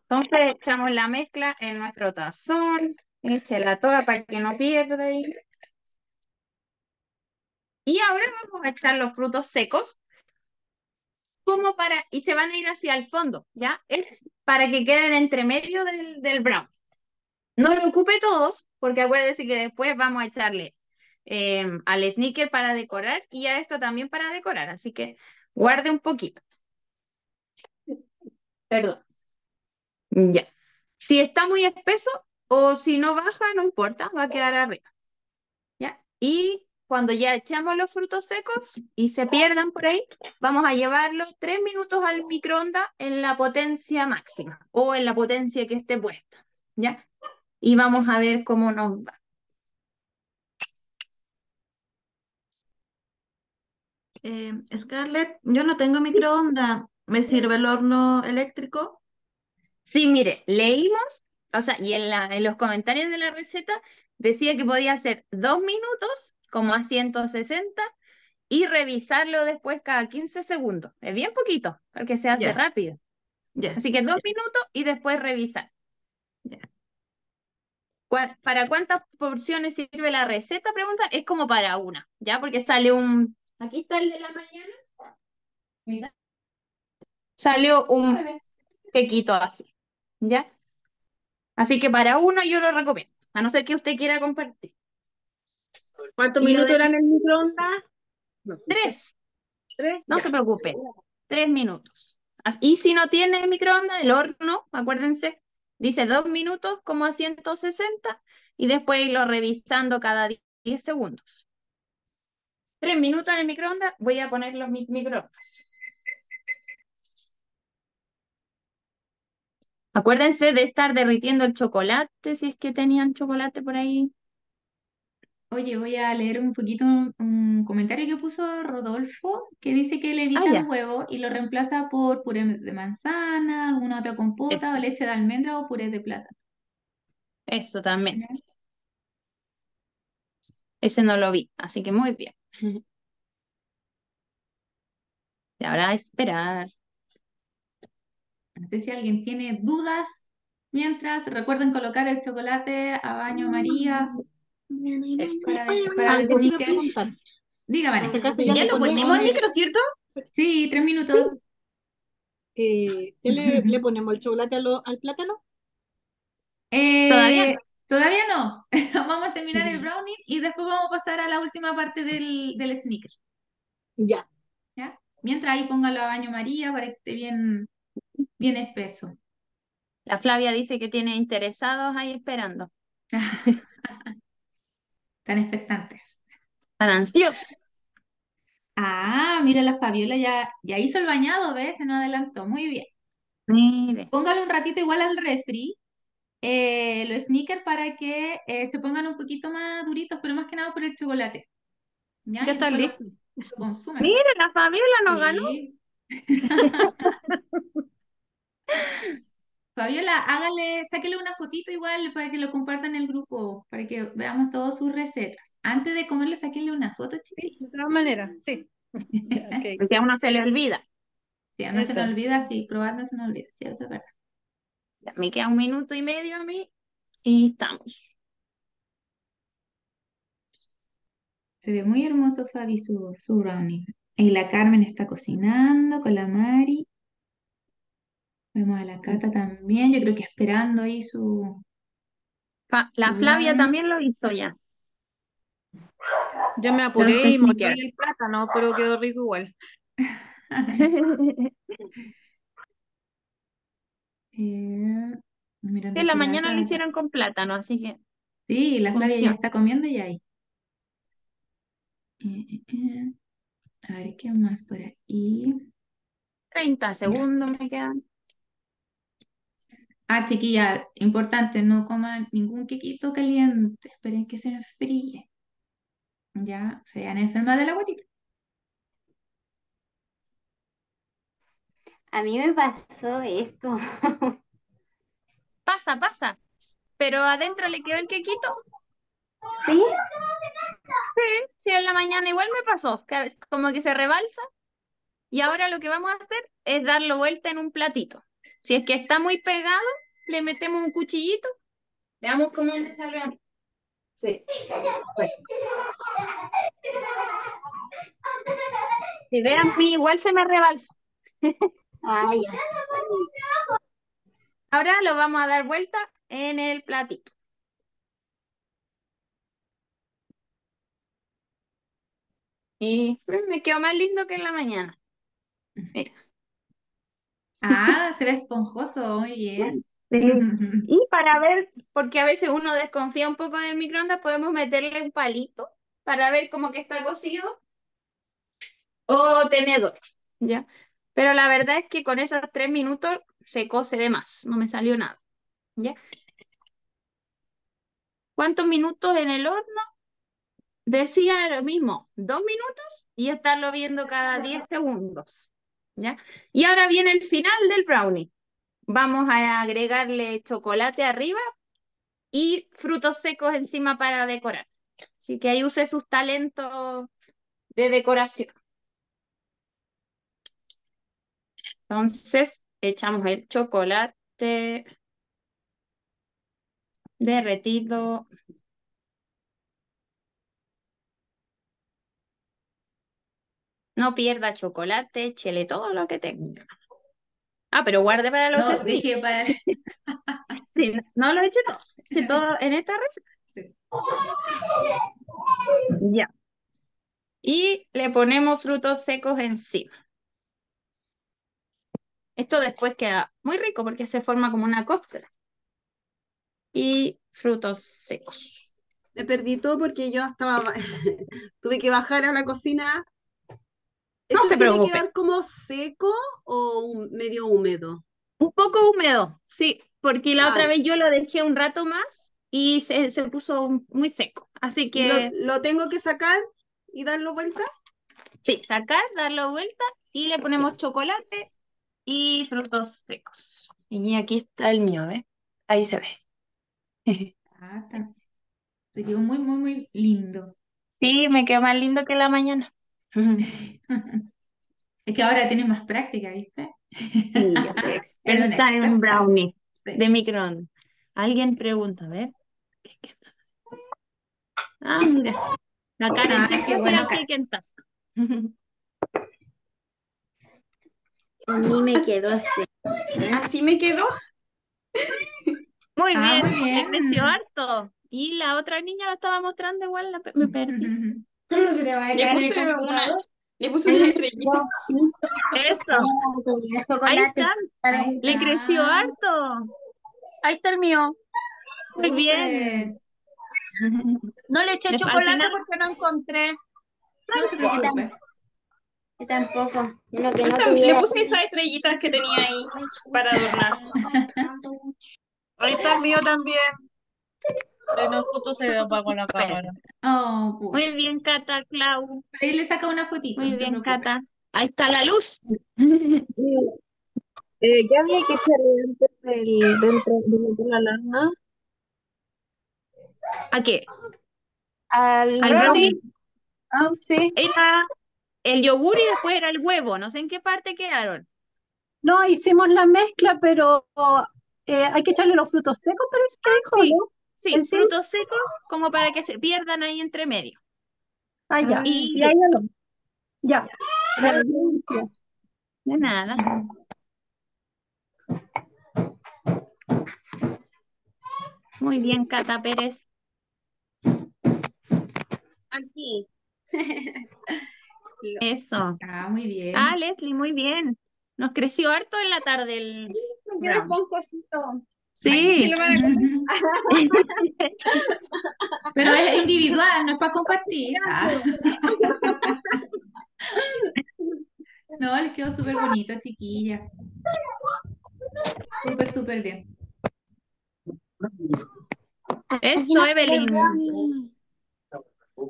Entonces echamos la mezcla en nuestro tazón. Échela toda para que no pierda ahí. Y ahora vamos a echar los frutos secos como para, y se van a ir hacia el fondo, ¿ya? Es para que queden entre medio del, del brown. No lo ocupe todo, porque acuérdese que después vamos a echarle eh, al sneaker para decorar y a esto también para decorar, así que guarde un poquito. Perdón. Ya. Si está muy espeso o si no baja, no importa, va a quedar arriba. ¿Ya? Y cuando ya echamos los frutos secos y se pierdan por ahí, vamos a llevarlos tres minutos al microondas en la potencia máxima o en la potencia que esté puesta. ¿Ya? Y vamos a ver cómo nos va. Eh, Scarlett, yo no tengo microondas. ¿Me sirve el horno eléctrico? Sí, mire, leímos, o sea, y en la, en los comentarios de la receta decía que podía hacer dos minutos, como a 160, y revisarlo después cada 15 segundos. Es bien poquito, porque se hace rápido. Así que dos minutos y después revisar. ¿Cuál- ¿Para cuántas porciones sirve la receta? Pregunta, es como para una, ¿ya? Porque sale un, aquí está el de la mañana, mira, salió un pequito así, ¿ya? Así que para uno yo lo recomiendo, a no ser que usted quiera compartir. ¿Cuántos minutos de- eran en el microondas? Tres, ¿Tres? no Ya. se preocupe, tres minutos. Y si no tiene microondas, el horno, acuérdense, dice dos minutos como a 160 y después irlo revisando cada 10 segundos. Tres minutos en el microondas, voy a poner los mi- microondas. Acuérdense de estar derritiendo el chocolate, si es que tenían chocolate por ahí. Oye, voy a leer un poquito un, un comentario que puso Rodolfo, que dice que le Ah, evita el ya. huevo y lo reemplaza por puré de manzana, alguna otra compota Eso, o leche de almendra o puré de plátano. eso también. Ese no lo vi, así que muy bien. Y ahora a esperar. No sé si alguien tiene dudas. Mientras, recuerden colocar el chocolate a baño María para, preguntar. Dígame. Ya Ya lo ponemos, al eh, micro, ¿cierto? Sí, tres minutos. eh, ¿qué le, le ponemos el chocolate a lo- al plátano? ¿Todavía Eh, no? Todavía no. Vamos a terminar el brownie y después vamos a pasar a la última parte del, del sneaker. Ya. ¿ya? Mientras ahí póngalo a baño María para que esté bien, bien espeso. La Flavia dice que tiene interesados ahí esperando. Tan expectantes. Están ansiosos. Ah, mira, la Fabiola ya, ya hizo el bañado, ¿ves? Se nos adelantó. Muy bien. Mire. Póngalo un ratito igual al refri, eh, los sneakers para que eh, se pongan un poquito más duritos, pero más que nada por el chocolate. ¿Ya? Ya Y está después listo. lo, lo consumen. Mire, la Fabiola nos ganó. Sí. Fabiola, hágale, sáquele una fotito igual para que lo compartan en el grupo, para que veamos todas sus recetas. Antes de comerlo, sáquenle una foto, chiquillos. De todas maneras, sí. Ya, ok. Porque a uno se le olvida. Si a uno se nos olvida, sí, probando se nos olvida. Sí, eso es verdad. Ya me queda un minuto y medio a mí y estamos. Se ve muy hermoso, Fabi, su, su brownie. Y la Carmen está cocinando con la Mari. Vemos a la Cata también, yo creo que esperando ahí su, la su Flavia brownie. también lo hizo ya. Yo me apuré y sneakers. el plátano, pero quedó rico igual. Eh, mirando Sí, en la aquí la mañana lo hicieron con plátano, así que Sí, la Flavia ya funciona. está comiendo y ahí. Eh, eh, eh. A ver, ¿qué más por ahí? 30 Ya. segundos me quedan. Ah, chiquilla, importante, no coman ningún quequito caliente. Esperen que se enfríe. Ya, se van a enfermar de la guatita. A mí me pasó esto. Pasa, pasa. pero adentro le quedó el quequito. ¿Sí? Sí, sí, en la mañana igual me pasó, que como que se rebalsa. Y ahora lo que vamos a hacer es darlo vuelta en un platito. Si es que está muy pegado, le metemos un cuchillito. Veamos cómo me sale. Sí. Bueno. Si vean, a mí igual se me rebalsa. Ah, ya. Ahora lo vamos a dar vuelta en el platito. Y mm, me quedó más lindo que en la mañana. Mira. Ah, se ve esponjoso, muy bien. Sí. Y para ver, porque a veces uno desconfía un poco del microondas, podemos meterle un palito para ver cómo que está cocido o tenedor, ¿ya? Pero la verdad es que con esos tres minutos se cose de más, no me salió nada, ¿ya? ¿Cuántos minutos en el horno? Decía lo mismo, dos minutos y estarlo viendo cada 10 segundos, ¿ya? Y ahora viene el final del brownie. Vamos a agregarle chocolate arriba y frutos secos encima para decorar. Así que ahí use sus talentos de decoración. Entonces, echamos el chocolate derretido. No pierda chocolate, échele todo lo que tenga. Ah, pero guarde para los No, dije para... Sí, no lo eche todo, eche todo en esta receta. Ya. Y le ponemos frutos secos encima. Esto después queda muy rico porque se forma como una costra. Y frutos secos. Me perdí todo porque yo estaba, tuve que bajar a la cocina. No ¿Esto se tiene que quedar como seco o medio húmedo? Un poco húmedo, sí, porque la otra vez yo lo dejé un rato más y se, se puso muy seco. Así ¿y lo, que lo tengo que sacar y darlo vuelta? sí, sacar, darlo vuelta y le ponemos chocolate y frutos secos. Y aquí está el mío, ¿ves? Ahí se ve. Ah, está- Se quedó muy, muy, muy lindo. Sí, me quedó más lindo que la mañana. Es que ahora tienes más práctica, ¿viste? Sí, experta en experta. brownie Sí. de microondas. Alguien pregunta, a ver. Ah, mira. La Karen Ah, siempre bueno, el Karen. cake en taza. A mí me quedó así. Así me quedó. Muy Ah, bien, muy le creció bien. harto. Y la otra niña lo estaba mostrando igual, la pe- me perdí. Se le va a Le caer el puse una-. Le puse una estrellita. Eso, ahí está, le creció harto. Ahí está el mío. Muy bien. No le eché chocolate porque no encontré. No se preocupe. Yo tampoco. Uno que Yo no también le puse esas estrellitas que tenía ahí para adornar. Ahí está el mío también. De no justo se apagó la cámara. Oh. Muy bien, Cata, Clau. Ahí le saca una fotito, Muy bien. Cata. Ahí está la luz. Eh, ¿qué había que echarle antes del, dentro de la alarma? ¿A qué? Al Al. Ah, sí. Era el yogur y después era el huevo. No sé en qué parte quedaron. No, hicimos la mezcla, pero eh, hay que echarle los frutos secos, parece que dijo, Sí, ¿no? sí, frutos secos como para que se pierdan ahí entre medio. Ah, ya. Y Y ahí ya lo. Ya. de nada. Muy bien, Cata Pérez. Aquí. Eso. Ah, muy bien. Ah, Leslie, muy bien. Nos creció harto en la tarde el Me. Sí. ¿Se lo van a comer? Pero es individual, no es para compartir. Ah. No, les quedó súper bonito, chiquilla. Súper, súper bien. Eso, Evelyn.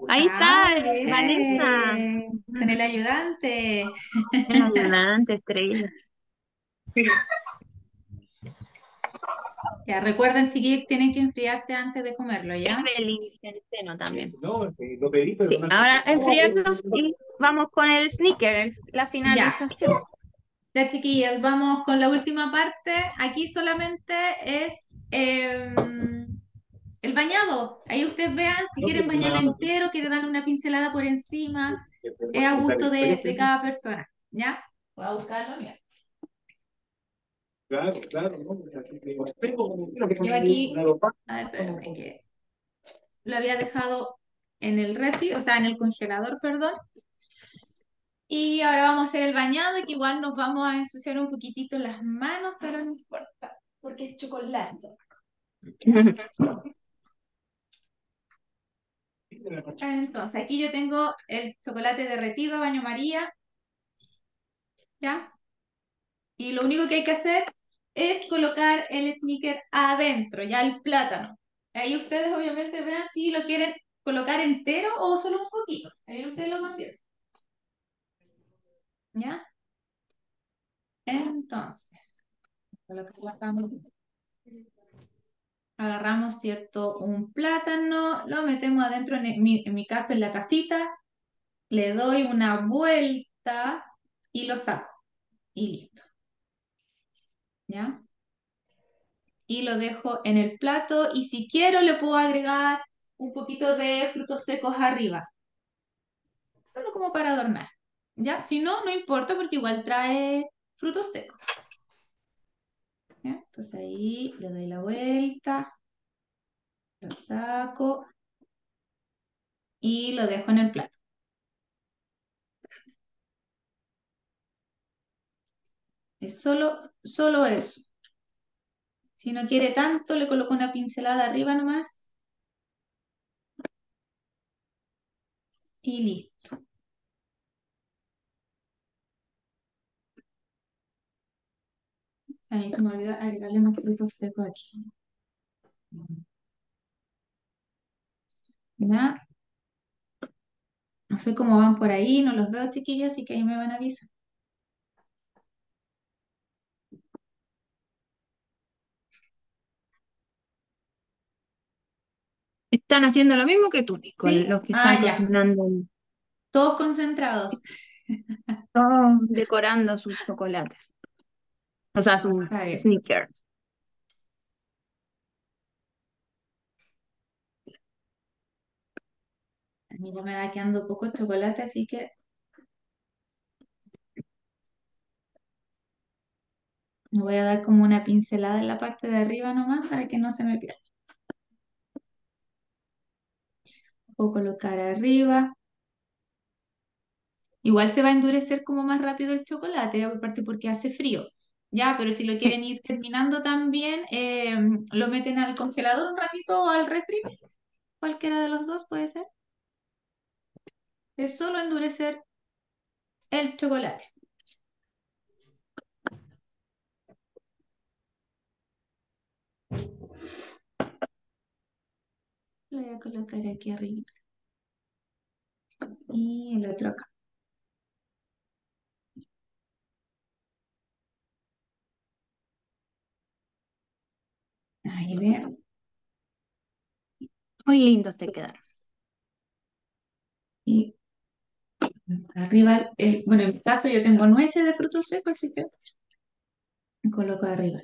Ahí está, Ah, muy Vanessa. bien. Con el ayudante. El ayudante, estrella. Ya recuerden, chiquillos, tienen que enfriarse antes de comerlo, ¿ya? El centeno también. No, eh, lo pedí, pero Sí, no- ahora enfriarnos y vamos con el sneaker, la finalización. Ya, chiquillas, vamos con la última parte. Aquí solamente es em, el bañado. Ahí ustedes vean si No, quieren bañarlo entero, quieren darle una pincelada por encima. Es a gusto de, de cada persona. ¿Ya? Voy a buscarlo, mira. Claro, claro, que Yo aquí, lo paso. a ver, espérame, que lo había dejado en el refri, o sea, en el congelador, perdón. Y ahora vamos a hacer el bañado y que igual nos vamos a ensuciar un poquitito las manos, pero no importa, porque es chocolate. Entonces, aquí yo tengo el chocolate derretido, baño María, ¿ya? Y lo único que hay que hacer es colocar el sneaker adentro, ya el plátano. Ahí ustedes obviamente vean si lo quieren colocar entero o solo un poquito. Ahí ustedes lo van viendo. ¿Ya? Entonces, colocamos acá. Agarramos, ¿cierto? Un plátano, lo metemos adentro, en, mi, en mi caso en la tacita, le doy una vuelta y lo saco. Y listo. ¿Ya? Y lo dejo en el plato y si quiero le puedo agregar un poquito de frutos secos arriba. Solo como para adornar. ¿Ya? Si no, no importa porque igual trae frutos secos. Entonces ahí le doy la vuelta, lo saco y lo dejo en el plato. Es solo, solo eso. Si no quiere tanto, le coloco una pincelada arriba nomás. Y listo. A mí se me olvidó agregarle más frutos secos aquí. ¿Ya? No sé cómo van por ahí, no los veo chiquillos, así que ahí me van a avisar. Están haciendo lo mismo que tú, Nicole, ¿Sí? los que Ah, están ya. cocinando, Todos concentrados. todos decorando sus chocolates. O sea, sus sneakers. A mí ya me va quedando poco chocolate, así que me voy a dar como una pincelada en la parte de arriba nomás para que no se me pierda. Puedo colocar arriba. Igual se va a endurecer como más rápido el chocolate, aparte porque hace frío. Ya, pero si lo quieren ir terminando también, eh, lo meten al congelador un ratito o al refri. Cualquiera de los dos puede ser. Es solo endurecer el chocolate. Lo voy a colocar aquí arriba. Y el otro acá. Ahí vean. Muy lindos te quedaron. Y arriba, el- bueno, en mi caso yo tengo nueces de frutos secos, así que coloco arriba.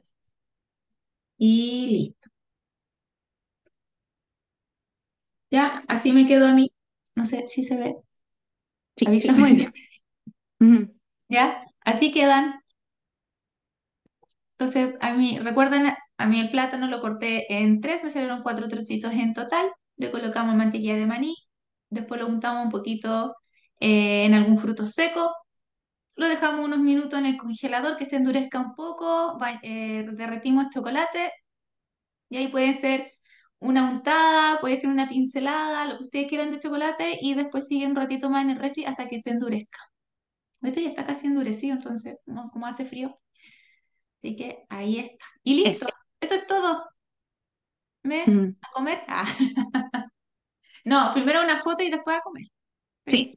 Y listo. Ya, así me quedó a mí. No sé si se ve. Sí, Avísame muy bien. Ujú. Ya, así quedan. Entonces, a mí, recuerden, a mí el plátano lo corté en tres, me salieron cuatro trocitos en total. Le colocamos mantequilla de maní, después lo untamos un poquito eh, en algún fruto seco. Lo dejamos unos minutos en el congelador que se endurezca un poco, eh, derretimos chocolate y ahí puede ser una untada, puede ser una pincelada, lo que ustedes quieran de chocolate y después sigue un ratito más en el refri hasta que se endurezca. Esto ya está casi endurecido, entonces, como hace frío. Así que ahí está. Y listo. Eso es todo. ¿Ve? Ujú. ¿A comer? Ah. No, primero una foto y después a comer. Sí,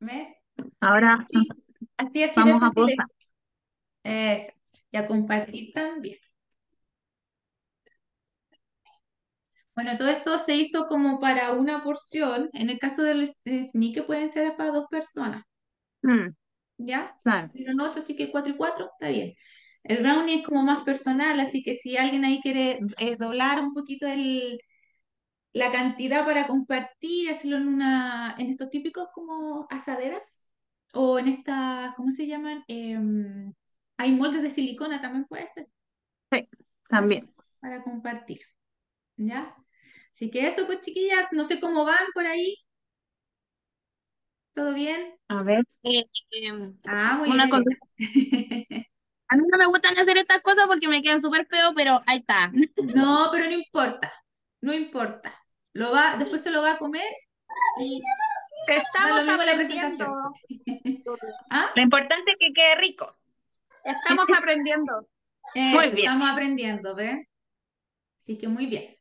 ¿Ve? ahora Sí, Así, así vamos a posar. Eso. Y a compartir también. Bueno, todo esto se hizo como para una porción. En el caso del sneaker pueden ser para dos personas, Mm, ¿ya? claro. Son ocho, así que cuatro y cuatro, está bien. El brownie es como más personal, así que si alguien ahí quiere eh, doblar un poquito el, la cantidad para compartir, hacerlo en una, en estos típicos como asaderas, o en estas, ¿cómo se llaman? Em, hay moldes de silicona también puede ser, Sí, también. para compartir, ¿ya? Así que eso, pues chiquillas, no sé cómo van por ahí, ¿todo bien? A ver. Eh, em, Ah, muy bien, una cosa. A mí no me gustan hacer estas cosas porque me quedan súper feos, pero ahí está. No, pero no importa, no importa. Lo va, después se lo va a comer y da lo Estamos la aprendiendo. presentación. ¿Ah? Lo importante es que quede rico. Estamos aprendiendo. Muy bien. estamos aprendiendo, ¿ves? Así que muy bien.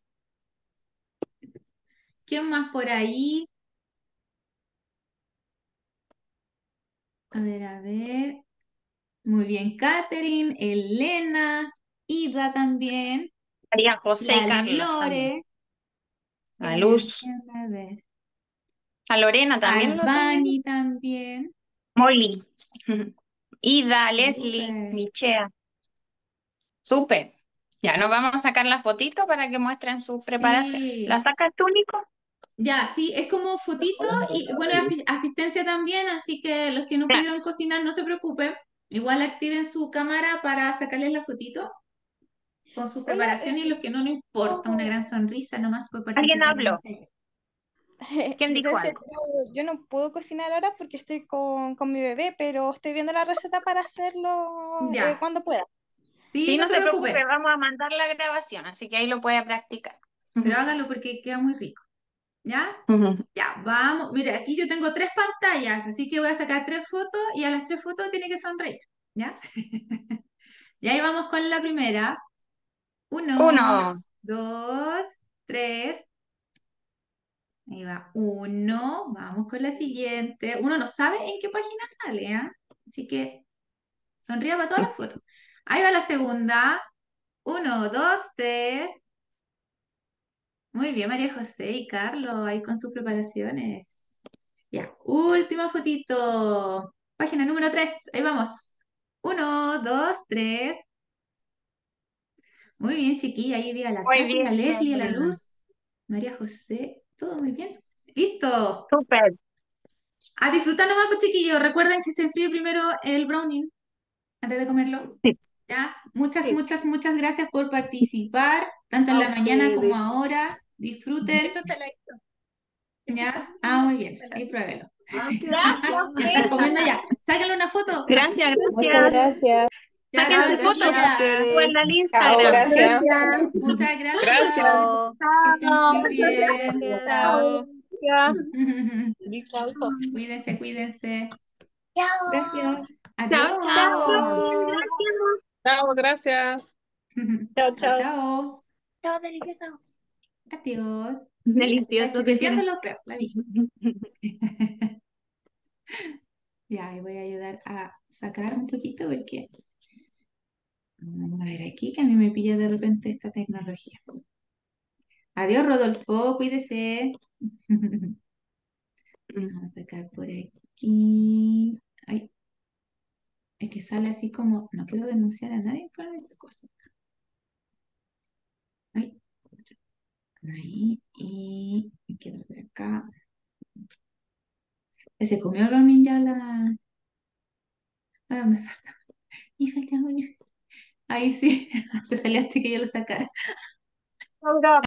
¿Quién más por ahí? A ver, a ver. Muy bien, Catherine, Elena, Ida también, María José y la Carlos. Lore, A Luz. a ver, A Lorena también tenemos. Albani también. Molly. Ida, Leslie. Michea. Súper. Ya nos vamos a sacar la fotito para que muestren su preparación. Sí. ¿La sacas tú, Nico? Ya, sí, es como fotito y bueno, asi- asistencia también, así que los que no pudieron cocinar, no se preocupen. Igual activen su cámara para sacarles la fotito con su preparación y los que no, no importa, una gran sonrisa nomás por ¿Alguien participar en habló? ¿Quién dijo algo? yo, no puedo cocinar ahora porque estoy con, con mi bebé, pero estoy viendo la receta para hacerlo eh, cuando pueda. sí, Sí, no no se se preocupe, preocupe, vamos a mandar la grabación, así que ahí lo puede practicar. pero hágalo porque queda muy rico. ¿Ya? Ya, vamos. Mira, aquí yo tengo tres pantallas, así que voy a sacar tres fotos y a las tres fotos tiene que sonreír. ¿Ya? Y ahí vamos con la primera. Uno, Uno. dos, tres. Ahí va. Uno. Vamos con la siguiente. Uno no sabe en qué página sale, ¿ah? Así que sonría para todas las fotos. Ahí va la segunda. Uno, dos, tres. Muy bien, María José y Carlos, ahí con sus preparaciones. Ya, última fotito. Página número tres. Ahí vamos. Uno, dos, tres. Muy bien, chiquilla. Ahí vi a la a. Leslie, a la Luz, María José. Todo muy bien. Listo. Súper. A disfrutar nomás, pues, chiquillos. Recuerden que se enfríe primero el brownie antes de comerlo. Sí. ¿Ya? Muchas, Sí. muchas, muchas gracias por participar, tanto en la mañana como ahora. Disfruten. Esto te lo hizo. ¿Ya? Ah, muy bien. Ahí pruébelo. Qué Gracias. comiendo ya. Sáquenle una foto. Gracias, Muchas gracias. gracias. Ya, Saquen chao, su foto chiquillas. a ustedes. o en el Chao, Instagram. gracias. Muchas gracias. Gracias. Chao. Gracias. Chao. Cuídense, cuídense. Gracias. Adiós. Chao. Chao, gracias. Chao, Chao, chao. chao. Delicioso. Adiós. Delicioso. chupeteando los dedos, la vi. Ya, y voy a ayudar a sacar un poquito porque vamos a ver aquí que a mí me pilla de repente esta tecnología. Adiós, Rodolfo, cuídese. Vamos a sacar por aquí. Ay, es que sale así como, no quiero denunciar a nadie por esta cosa. Ay, ahí y me quedo por acá. Se comió el ninja la. Ah, me falta. Me falta. Ahí sí, se salió antes que yo lo sacara.